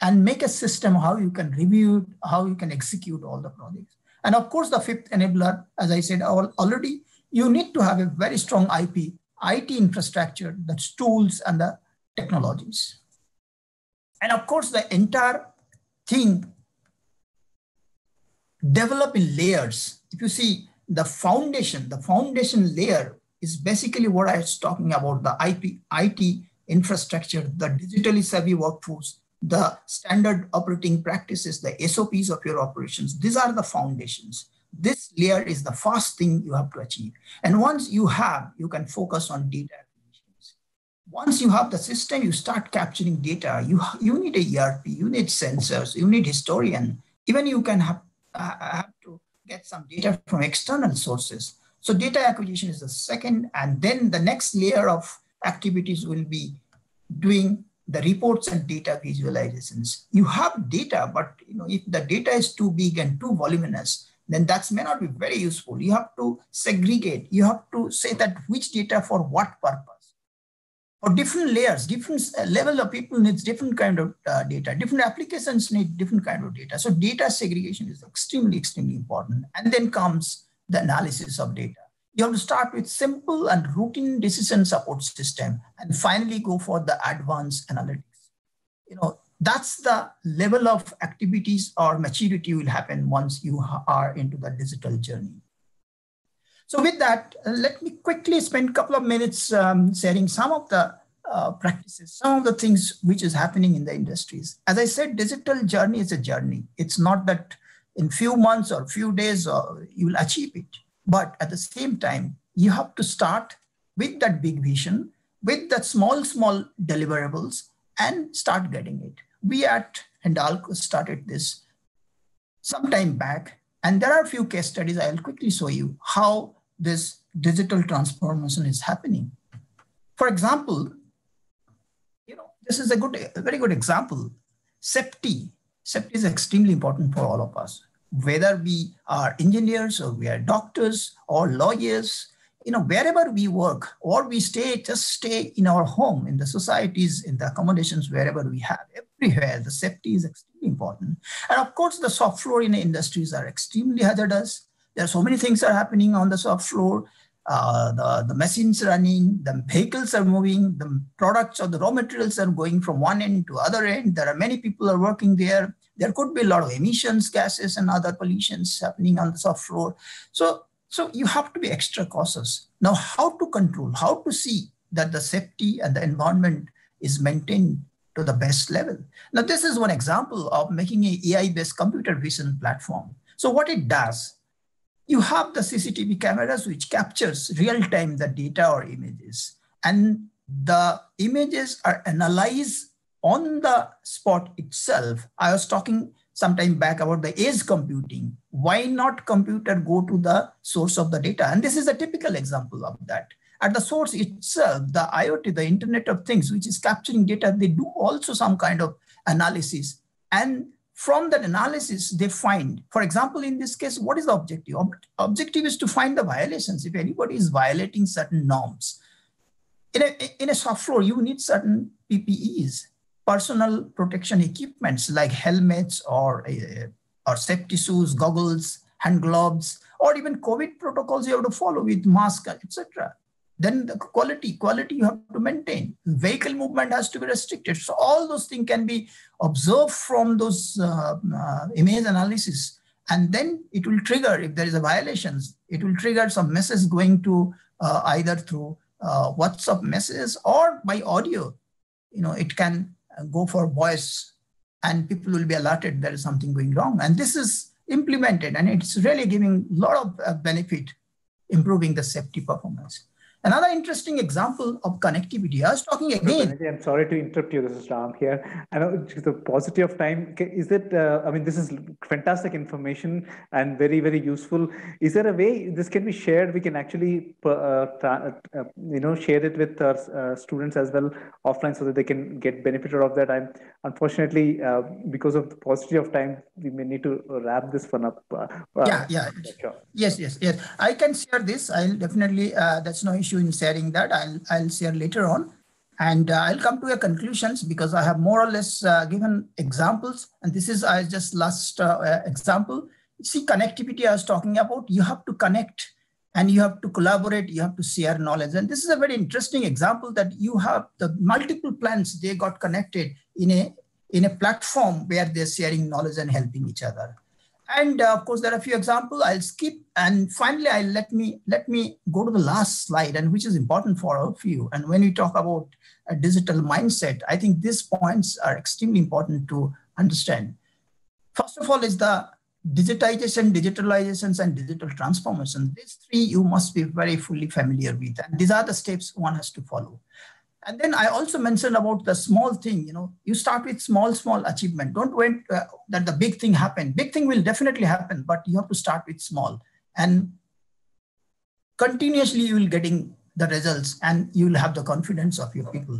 and make a system how you can review, how you can execute all the projects. And of course, the fifth enabler, as I said already, you need to have a very strong IP, IT infrastructure, that's tools and the technologies. And of course, the entire thing develop in layers. If you see the foundation, the foundation layer is basically what I was talking about, the IP, IT infrastructure, the digitally savvy workforce, the standard operating practices, the SOPs of your operations. These are the foundations. This layer is the first thing you have to achieve. And once you have, you can focus on data once you have the system, you start capturing data. You, you need a ERP, you need sensors, you need historian. Even you can have, uh, have to get some data from external sources. So data acquisition is the second, and then the next layer of activities will be doing the reports and data visualizations. You have data, but you know if the data is too big and too voluminous, then that may not be very useful. You have to segregate. You have to say that which data for what purpose for different layers, different uh, level of people needs different kind of uh, data. Different applications need different kind of data. So data segregation is extremely, extremely important. And then comes the analysis of data. You have to start with simple and routine decision support system, and finally go for the advanced analytics. You know, that's the level of activities or maturity will happen once you are into the digital journey. So with that, let me quickly spend a couple of minutes um, sharing some of the uh, practices, some of the things which is happening in the industries. As I said, digital journey is a journey. It's not that in few months or few days uh, you will achieve it. But at the same time, you have to start with that big vision, with that small, small deliverables and start getting it. We at Hindalco started this some time back And there are a few case studies I'll quickly show you how this digital transformation is happening. For example, you know, this is a good, a very good example. Safety. Safety is extremely important for all of us. Whether we are engineers or we are doctors or lawyers, you know, wherever we work or we stay, just stay in our home, in the societies, in the accommodations, wherever we have, everywhere, the safety is extremely important. And of course, the shop floor in the industries are extremely hazardous. There are so many things are happening on the shop floor. Uh, the, the machines running, the vehicles are moving, the products or the raw materials are going from one end to other end. There are many people are working there. There could be a lot of emissions, gases, and other pollutions happening on the shop floor. So so you have to be extra cautious. Now, how to control, how to see that the safety and the environment is maintained to the best level. Now, this is one example of making an AI-based computer vision platform. So what it does, you have the CCTV cameras which captures real-time the data or images. And the images are analyzed on the spot itself. I was talking some time back about the edge computing. Why not computer go to the source of the data? And this is a typical example of that. At the source itself, the IoT, the Internet of Things, which is capturing data, they do also some kind of analysis. And from that analysis, they find, for example, in this case, what is the objective? Ob objective is to find the violations. If anybody is violating certain norms, in a, in a shop floor, you need certain PPEs personal protection equipments like helmets or, uh, or safety shoes, goggles, hand gloves, or even COVID protocols you have to follow with mask, etc. Then the quality, quality you have to maintain. Vehicle movement has to be restricted. So all those things can be observed from those uh, uh, image analysis. And then it will trigger, if there is a violations, it will trigger some message going to uh, either through uh, WhatsApp messages or by audio. You know, it can go for voice and people will be alerted there is something going wrong. And this is implemented and it's really giving a lot of uh, benefit, improving the safety performance. Another interesting example of connectivity. I was talking again. I'm sorry to interrupt you. This is Ram here. I know the paucity of time. Is it? Uh, I mean, this is fantastic information and very, very useful. Is there a way this can be shared? We can actually, uh, uh, uh, you know, share it with our uh, students as well offline, so that they can get benefit out of that. I'm unfortunately uh, because of the paucity of time, we may need to wrap this one up. yeah, yeah. Sure. Yes, yes, yes. I can share this. I'll definitely. that's no issue issue in sharing that. I'll, I'll share later on. And uh, I'll come to a conclusions because I have more or less uh, given examples. And this is uh, just last uh, example. See, connectivity I was talking about, you have to connect and you have to collaborate, you have to share knowledge. And this is a very interesting example that you have the multiple plants, they got connected in a, in a platform where they're sharing knowledge and helping each other. And uh, of course, there are a few examples I'll skip. And finally, I'll let me let me go to the last slide, and which is important for all of you. And when we talk about a digital mindset, I think these points are extremely important to understand. First of all, is the digitization, digitalizations, and digital transformation. These three you must be very fully familiar with, and these are the steps one has to follow. And then I also mentioned about the small thing, you know, you start with small, small achievement. Don't wait uh, that the big thing happen. Big thing will definitely happen, but you have to start with small. And continuously you will getting the results and you will have the confidence of your people.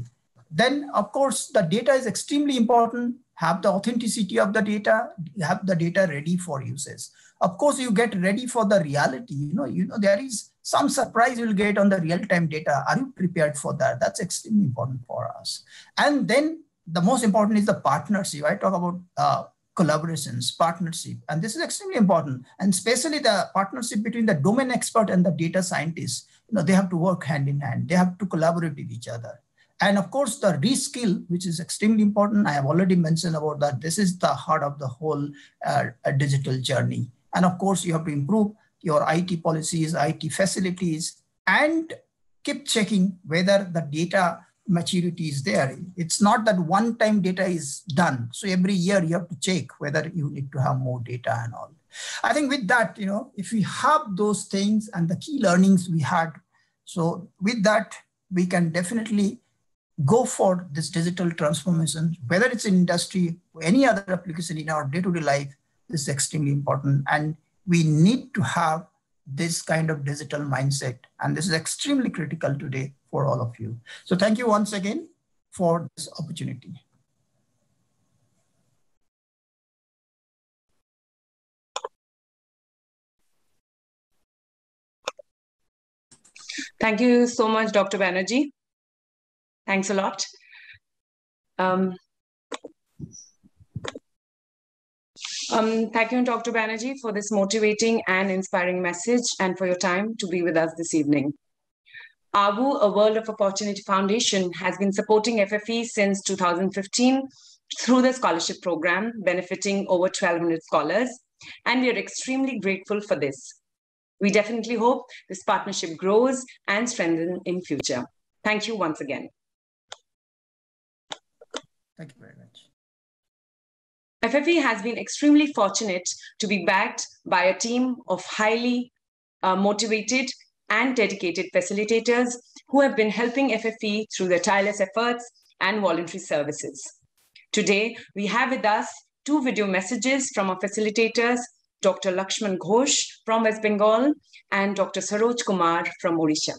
Then, of course, the data is extremely important. Have the authenticity of the data, have the data ready for uses. Of course, you get ready for the reality. You know, you know there is some surprise you'll get on the real-time data. Are you prepared for that? That's extremely important for us. And then the most important is the partnership. I talk about uh, collaborations, partnership, and this is extremely important. And especially the partnership between the domain expert and the data scientists. You know, they have to work hand in hand. They have to collaborate with each other. And of course, the reskill, which is extremely important. I have already mentioned about that. This is the heart of the whole uh, digital journey. And of course, you have to improve your IT policies, IT facilities, and keep checking whether the data maturity is there. It's not that one time data is done. So every year you have to check whether you need to have more data and all. I think with that, you know, if we have those things and the key learnings we had, so with that, we can definitely go for this digital transformation, whether it's in industry any other application in our day-to-day life, is extremely important. And we need to have this kind of digital mindset. And this is extremely critical today for all of you. So thank you once again for this opportunity. Thank you so much, Dr. Banerjee. Thanks a lot. Um, um, thank you, Dr. Banerjee, for this motivating and inspiring message and for your time to be with us this evening. AWU, a World of Opportunity Foundation, has been supporting FFE since 2015 through the scholarship program, benefiting over 1,200 scholars. And we are extremely grateful for this. We definitely hope this partnership grows and strengthens in future. Thank you once again. Thank you very much. FFE has been extremely fortunate to be backed by a team of highly uh, motivated and dedicated facilitators who have been helping FFE through their tireless efforts and voluntary services. Today, we have with us two video messages from our facilitators, Dr. Lakshman Ghosh from West Bengal and Dr. Saroj Kumar from Odisha.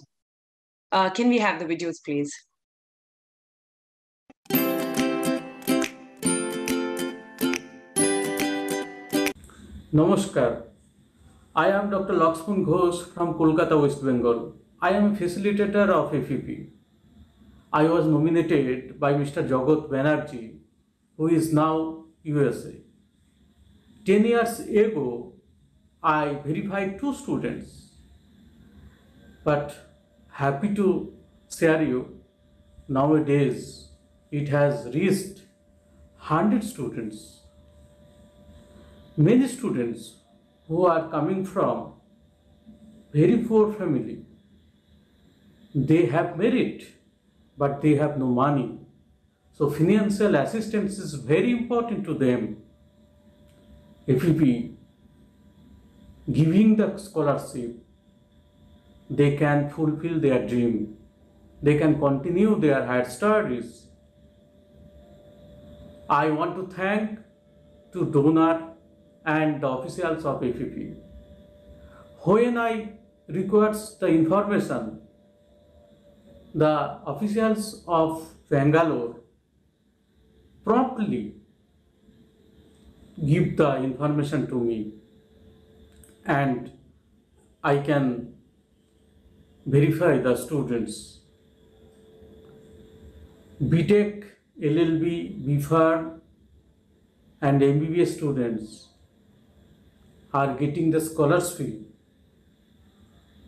Uh, can we have the videos, please? Namaskar. I am Dr. Lakshman Ghosh from Kolkata, West Bengal. I am a facilitator of FFE. I was nominated by Mr. Jagat Banerjee, who is now USA. 10 years ago, I verified two students, but happy to share you, nowadays it has reached 100 students many students who are coming from very poor family they have merit but they have no money. So financial assistance is very important to them. If we be giving the scholarship. They can fulfill their dream. They can continue their higher studies. I want to thank to donor and the officials of FFE. When I the information, the officials of Bangalore promptly give the information to me and I can verify the students. BTech, LLB, BPharm and MBBS students are getting the scholars fee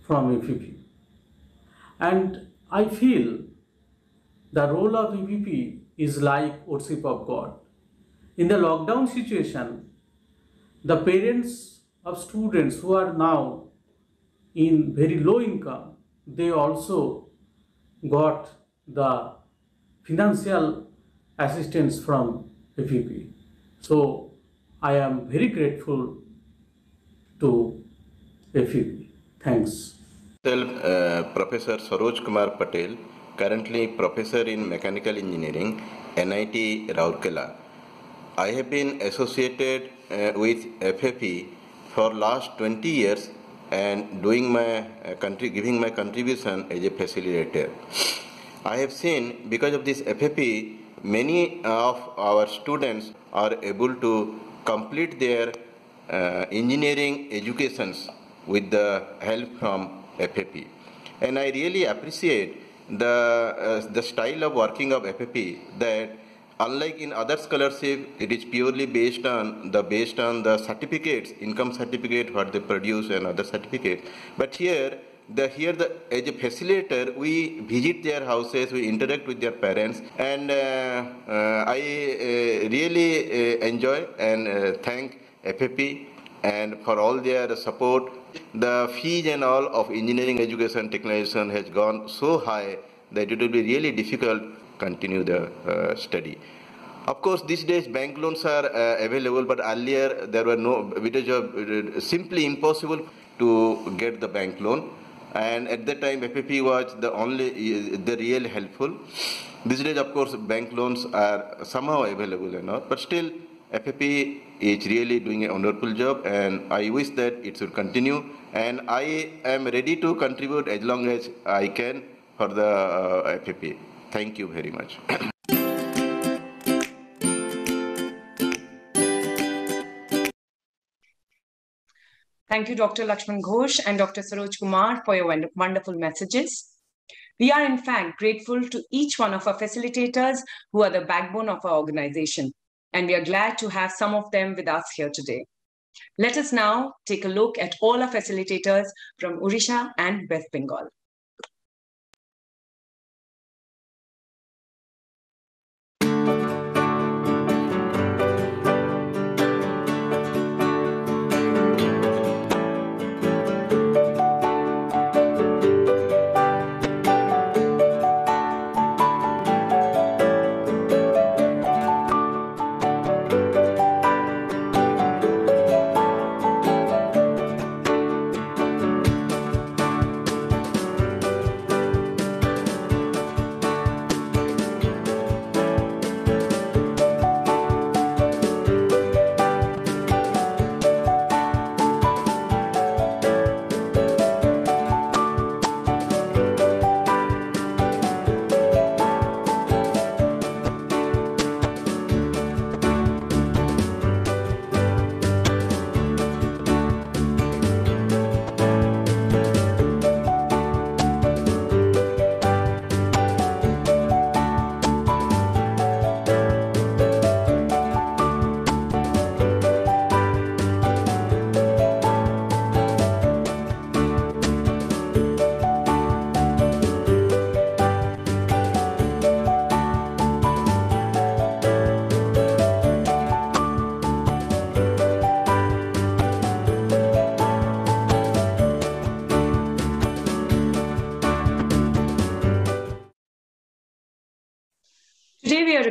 from FFE. And I feel the role of FFE is like worship of God. In the lockdown situation, the parents of students who are now in very low income, they also got the financial assistance from FFE. So I am very grateful to FFE. Thanks. Uh, Professor Saroj Kumar Patel, currently professor in mechanical engineering, NIT Rourkela. I have been associated uh, with FFE for last 20 years and doing my uh, country, giving my contribution as a facilitator. I have seen because of this FFE, many of our students are able to complete their engineering educations with the help from FFE. And I really appreciate the, uh, the style of working of FFE that unlike in other scholarship, it is purely based on the based on the certificates, income certificate, what they produce and other certificates. But here, the here the as a facilitator, we visit their houses, we interact with their parents, and uh, uh, I uh, really uh, enjoy and uh, thank FFE and for all their support. The fees and all of engineering education technician has gone so high that it will be really difficult to continue the uh, study. Of course, these days bank loans are uh, available, but earlier there were no, it was uh, simply impossible to get the bank loan. And at that time, FFE was the only, the real helpful. These days, of course, bank loans are somehow available, you know, but still FFE is really doing a wonderful job and I wish that it should continue and I am ready to contribute as long as I can for the uh. Thank you very much. Thank you, Dr. Lakshman Ghosh and Dr. Saroj Kumar for your wonderful messages. We are in fact grateful to each one of our facilitators who are the backbone of our organization, and we are glad to have some of them with us here today. Let us now take a look at all our facilitators from Odisha and West Bengal.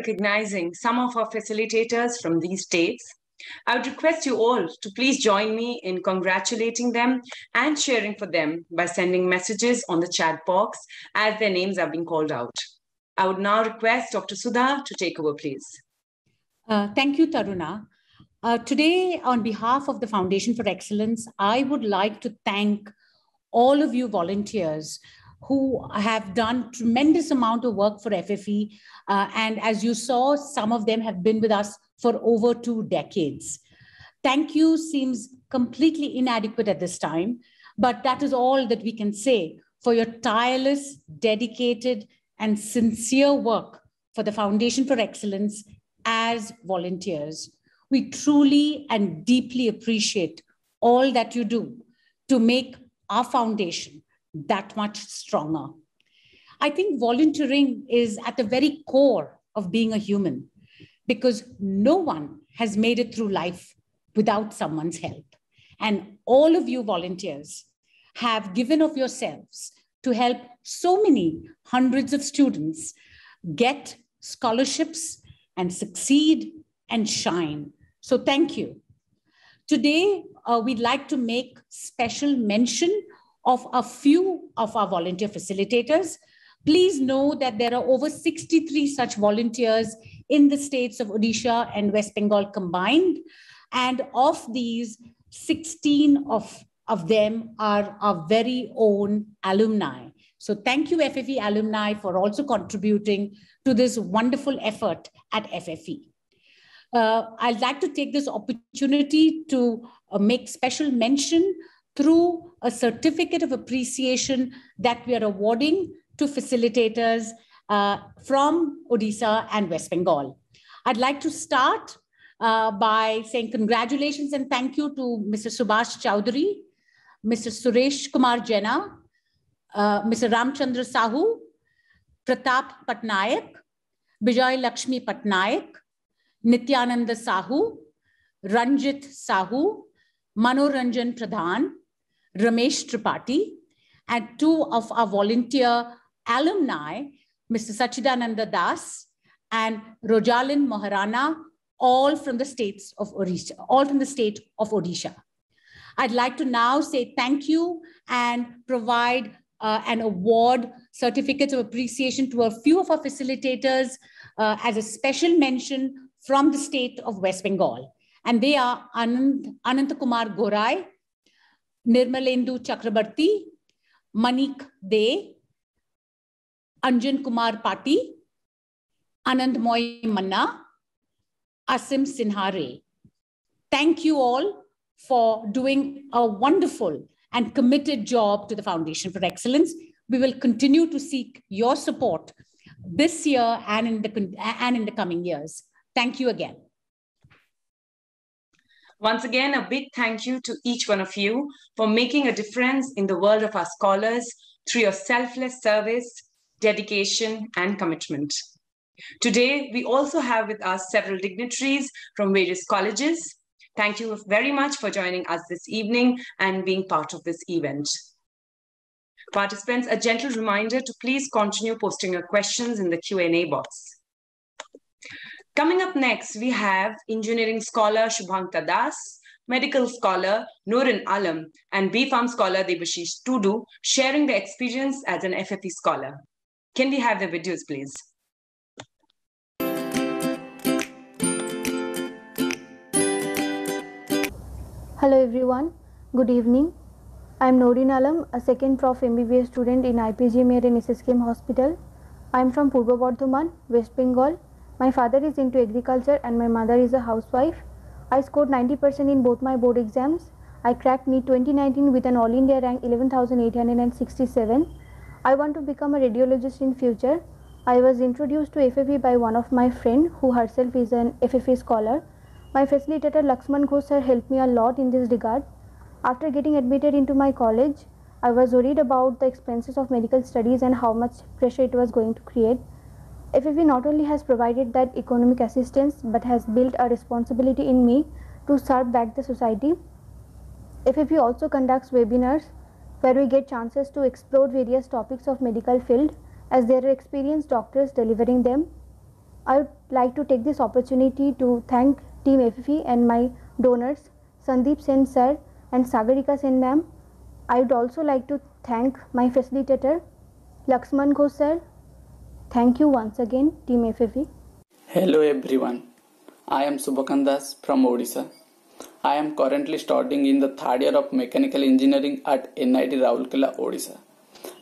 Recognizing some of our facilitators from these states. I would request you all to please join me in congratulating them and cheering for them by sending messages on the chat box as their names are being called out. I would now request Dr. Sudha to take over, please. Uh, thank you, Taruna. Uh, today, on behalf of the Foundation for Excellence, I would like to thank all of you volunteers who have done tremendous amount of work for FFE. Uh, and as you saw, some of them have been with us for over two decades. Thank you seems completely inadequate at this time, but that is all that we can say for your tireless, dedicated, and sincere work for the Foundation for Excellence as volunteers. We truly and deeply appreciate all that you do to make our foundation that much stronger. I think volunteering is at the very core of being a human because no one has made it through life without someone's help. And all of you volunteers have given of yourselves to help so many hundreds of students get scholarships and succeed and shine. So thank you. Today, uh, we'd like to make special mention of a few of our volunteer facilitators. Please know that there are over 63 such volunteers in the states of Odisha and West Bengal combined. And of these, 16 of, of them are our very own alumni. So thank you, FFE alumni, for also contributing to this wonderful effort at FFE. Uh, I'd like to take this opportunity to uh, make special mention through a certificate of appreciation that we are awarding to facilitators uh, from Odisha and West Bengal. I'd like to start uh, by saying congratulations and thank you to Mr. Subhash Chowdhury, Mr. Suresh Kumar Jena, uh, Mr. Ramchandra Sahu, Pratap Patnaik, Vijay Lakshmi Patnaik, Nityananda Sahu, Ranjit Sahu, Manoranjan Pradhan, Ramesh Tripathi, and two of our volunteer alumni, Mr. Sachidananda Das and Rojalin Moharana, all from the states of Odisha, all from the state of Odisha. I'd like to now say thank you and provide uh, an award certificates of appreciation to a few of our facilitators uh, as a special mention from the state of West Bengal. And they are Anand, Kumar Gorai, Nirmalendu Chakrabarti, Manik De, Anjan Kumar Pati, Anand Moy Manna, Asim Sinhare. Thank you all for doing a wonderful and committed job to the Foundation for Excellence. We will continue to seek your support this year and in the, and in the coming years. Thank you again. Once again, a big thank you to each one of you for making a difference in the world of our scholars through your selfless service, dedication, and commitment. Today, we also have with us several dignitaries from various colleges. Thank you very much for joining us this evening and being part of this event. Participants, a gentle reminder to please continue posting your questions in the Q&A box. Coming up next, we have engineering scholar Shubhankta Das, medical scholar Nurin Alam, and BPharm scholar Debashish Tudu sharing their experience as an FFE scholar. Can we have the videos, please? Hello everyone, good evening. I am Norin Alam, a second Prof MBBS student in IPG Mayor in SSKM Hospital. I am from Purba Bardhaman, West Bengal. My father is into agriculture and my mother is a housewife. I scored 90% in both my board exams. I cracked NEET 2019 with an All India rank 11,867. I want to become a radiologist in future. I was introduced to FFE by one of my friend who herself is an FFE scholar. My facilitator Laxman Ghosh sir helped me a lot in this regard. After getting admitted into my college, I was worried about the expenses of medical studies and how much pressure it was going to create. FFE not only has provided that economic assistance but has built a responsibility in me to serve back the society. FFE also conducts webinars where we get chances to explore various topics of medical field as there are experienced doctors delivering them. I would like to take this opportunity to thank Team FFE and my donors, Sandeep Sen sir and Sagarika Sen ma'am. I would also like to thank my facilitator, Laxman Ghosh sir. Thank you once again, Team FFE. Hello everyone. I am Subhakandas from Odisha. I am currently studying in the third year of mechanical engineering at NIT Rourkela, Odisha.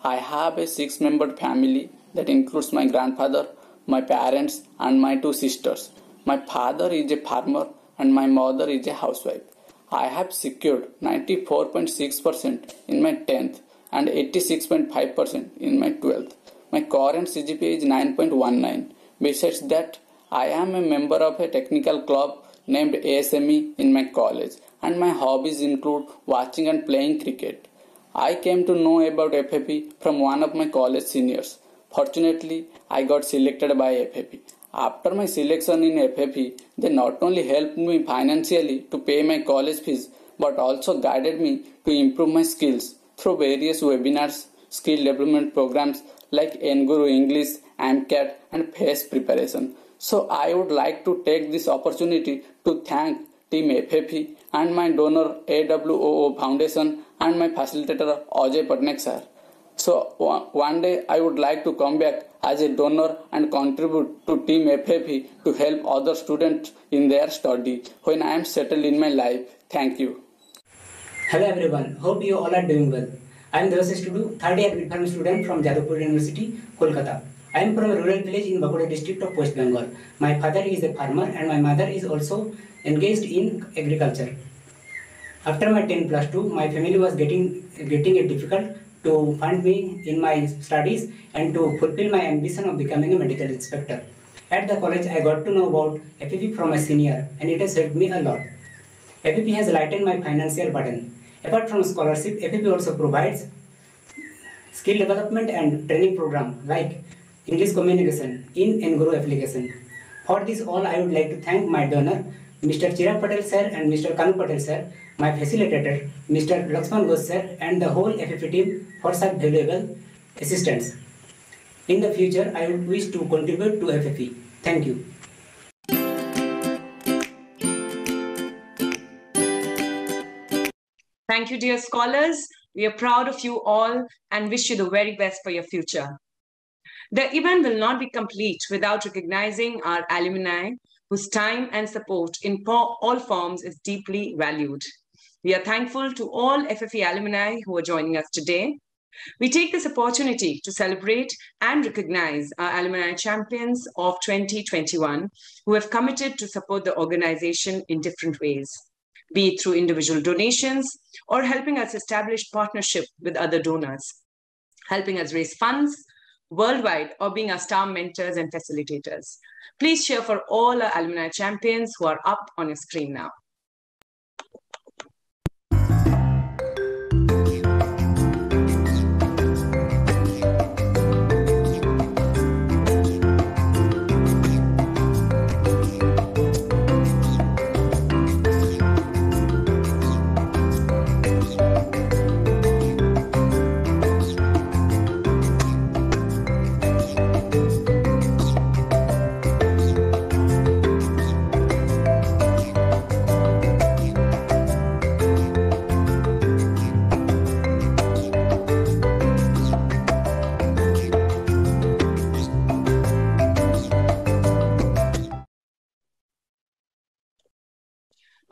I have a six membered family that includes my grandfather, my parents, and my two sisters. My father is a farmer and my mother is a housewife. I have secured 94.6% in my 10th and 86.5% in my 12th. My current CGPA is 9.19. Besides that, I am a member of a technical club named ASME in my college and my hobbies include watching and playing cricket. I came to know about FFE from one of my college seniors. Fortunately, I got selected by FFE after my selection in FFE, they not only helped me financially to pay my college fees but also guided me to improve my skills through various webinars, skill development programs like Enguru English, AMCAT, and FACE preparation. So I would like to take this opportunity to thank Team FFE and my donor AWOO Foundation and my facilitator Ajay Patnaik sir. So one day I would like to come back as a donor and contribute to Team FFE to help other students in their study when I am settled in my life. Thank you. Hello everyone. Hope you all are doing well. I am Devashish Tudu, third year BPharm student from Jadavpur University, Kolkata. I am from a rural village in Bankura district of West Bengal. My father is a farmer and my mother is also engaged in agriculture. After my 10 plus 2, my family was getting getting it difficult to fund me in my studies and to fulfill my ambition of becoming a medical inspector. At the college, I got to know about FFE from a senior and it has helped me a lot. FFE has lightened my financial burden. Apart from scholarship, FFE also provides skill development and training program like English communication in Enguru application. For this all, I would like to thank my donor, Mr. Chirag Patel sir and Mr. Kanu Patel sir, my facilitator, Mr. Laxman Ghosh sir and the whole FFE team for such valuable assistance. In the future, I would wish to contribute to FFE. Thank you. Thank you, dear scholars. We are proud of you all and wish you the very best for your future. The event will not be complete without recognizing our alumni whose time and support in all forms is deeply valued. We are thankful to all FFE alumni who are joining us today. We take this opportunity to celebrate and recognize our alumni champions of 2021 who have committed to support the organization in different ways, be it through individual donations or helping us establish partnership with other donors, helping us raise funds worldwide or being our star mentors and facilitators. Please cheer for all our alumni champions who are up on your screen now.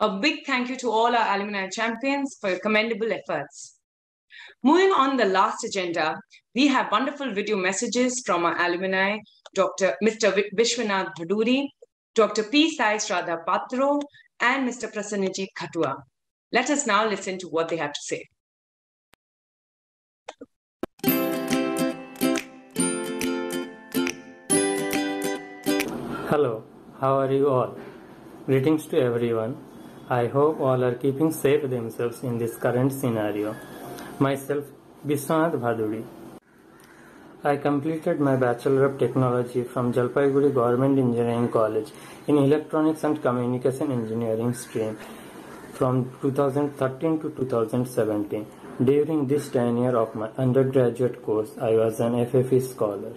A big thank you to all our alumni champions for your commendable efforts. Moving on the last agenda, we have wonderful video messages from our alumni, Dr. Mr. Vishwanath Bhaduri, Dr. P. Sai Shraddha Patro, and Mr. Prasanajit Khatua. Let us now listen to what they have to say. Hello, how are you all? Greetings to everyone. I hope all are keeping safe themselves in this current scenario. Myself, Biswanath Bhaduri. I completed my Bachelor of Technology from Jalpaiguri Government Engineering College in Electronics and Communication Engineering stream from 2013 to 2017. During this tenure of my undergraduate course, I was an FFE scholar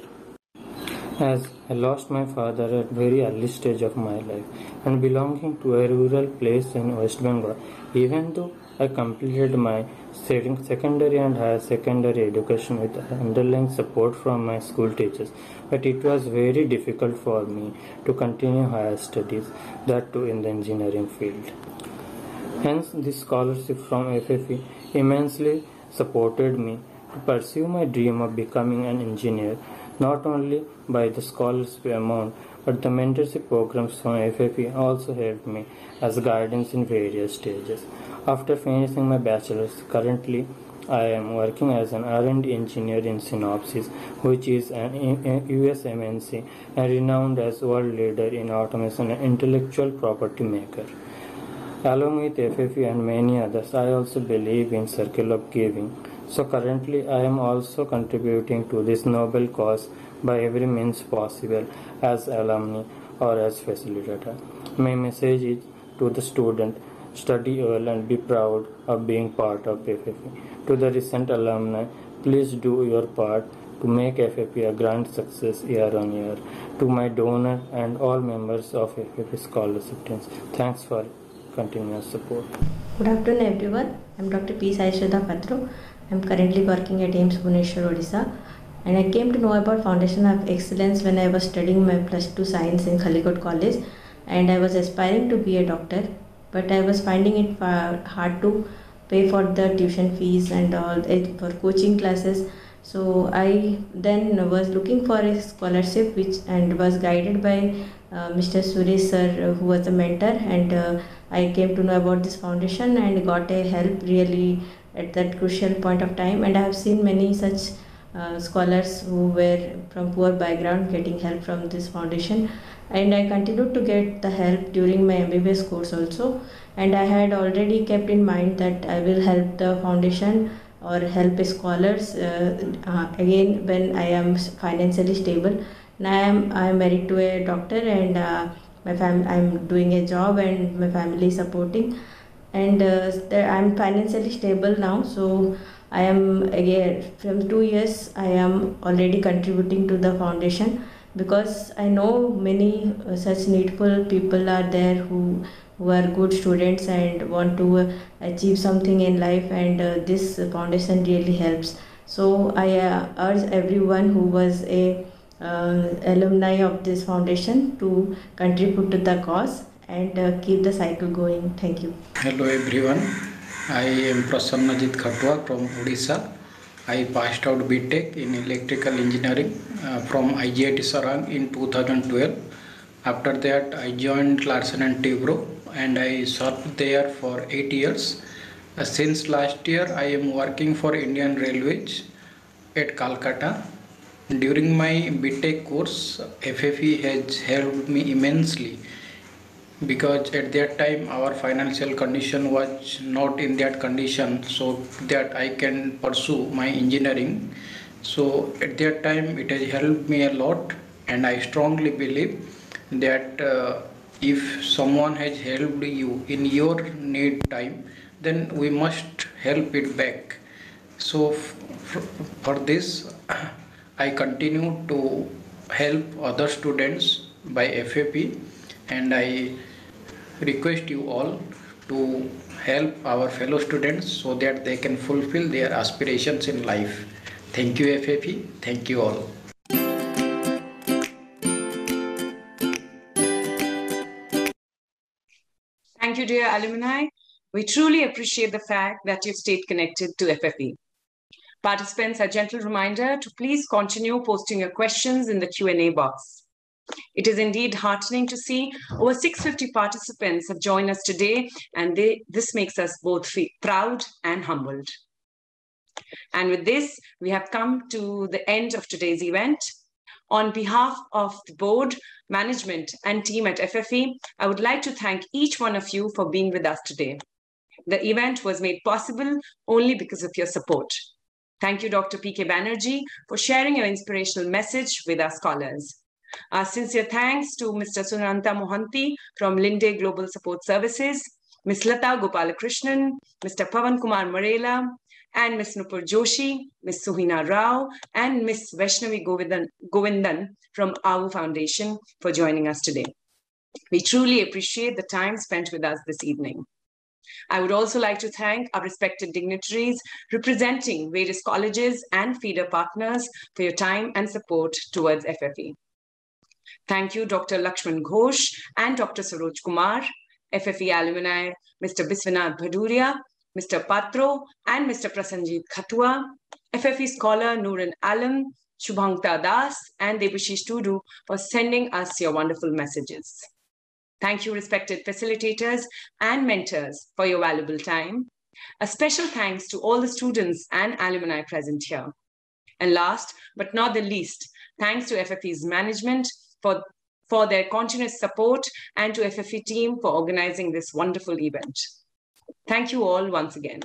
as I lost my father at very early stage of my life and belonging to a rural place in West Bengal. Even though I completed my secondary and higher secondary education with underlying support from my school teachers, but it was very difficult for me to continue higher studies, that too in the engineering field. Hence, this scholarship from FFE immensely supported me to pursue my dream of becoming an engineer not only by the scholarship amount, but the mentorship programs from FFE also helped me as guidance in various stages. After finishing my bachelor's, currently I am working as an R&D engineer in Synopsys, which is an US MNC and renowned as world leader in automation and intellectual property maker. Along with FFE and many others, I also believe in circle of giving so currently I am also contributing to this noble cause by every means possible as alumni or as facilitator. My message is to the student study well and be proud of being part of FFE. To the recent alumni, please do your part to make FFE a grand success year on year. To my donor and all members of FFE scholarship teams, thanks for continuous support. Good afternoon everyone. I'm Dr. P. Sai Patro. I'm currently working at AIIMS Bhubaneswar, Odisha. And I came to know about Foundation of Excellence when I was studying my plus two science in Khallikote College. And I was aspiring to be a doctor, but I was finding it hard to pay for the tuition fees and all for coaching classes. So I then was looking for a scholarship which and was guided by uh, Mr. Suresh sir who was a mentor and uh, I came to know about this foundation and got a help really at that crucial point of time. And I have seen many such uh, scholars who were from poor background getting help from this foundation. And I continued to get the help during my MBBS course also. And I had already kept in mind that I will help the foundation or help scholars uh, uh, again when I am financially stable. Now I am I am married to a doctor and uh, my fam I'm doing a job and my family is supporting and uh, I'm financially stable now. So I am again from two years I am already contributing to the foundation because I know many uh, such needful people are there who who are good students and want to uh, achieve something in life and uh, this foundation really helps so i uh, urge everyone who was a uh, alumni of this foundation to contribute to the cause and uh, keep the cycle going. Thank you. Hello everyone. I am Prasannajit Khatwa from Odisha. I passed out BTech in electrical engineering uh, from IGIT Sarang in 2012. After that, I joined Larsen and Toubro and I served there for eight years. Uh, since last year, I am working for Indian Railways at Calcutta. During my BTech course, FFE has helped me immensely because at that time our financial condition was not in that condition so that I can pursue my engineering. So at that time it has helped me a lot and I strongly believe that uh, if someone has helped you in your need time then we must help it back. So for this [coughs] I continue to help other students by FAP and I request you all to help our fellow students so that they can fulfill their aspirations in life. Thank you FAP. Thank you all. Thank you, dear alumni. We truly appreciate the fact that you've stayed connected to FFE. Participants, a gentle reminder to please continue posting your questions in the Q&A box. It is indeed heartening to see over 650 participants have joined us today, and they, this makes us both proud and humbled. And with this, we have come to the end of today's event. On behalf of the board, management, and team at FFE, I would like to thank each one of you for being with us today. The event was made possible only because of your support. Thank you, Dr. P.K. Banerjee, for sharing your inspirational message with our scholars. Our sincere thanks to Mr. Sunanta Mohanty from Linde Global Support Services, Ms. Lata Gopalakrishnan, Mr. Pavan Kumar Marela, and Ms. Nupur Joshi, Ms. Suhina Rao, and Ms. Vaishnavi Govindan, Govindan from AU Foundation for joining us today. We truly appreciate the time spent with us this evening. I would also like to thank our respected dignitaries representing various colleges and feeder partners for your time and support towards FFE. Thank you, Dr. Lakshman Ghosh and Dr. Saroj Kumar, FFE alumni, Mr. Biswanath Bhaduria, Mr. Patro, and Mr. Prasanjit Khatwa, FFE scholar Nuran Alam, Shubhankta Das, and Debashish Tudu for sending us your wonderful messages. Thank you, respected facilitators and mentors, for your valuable time. A special thanks to all the students and alumni present here. And last but not the least, thanks to FFE's management for, for their continuous support and to FFE team for organizing this wonderful event. Thank you all once again.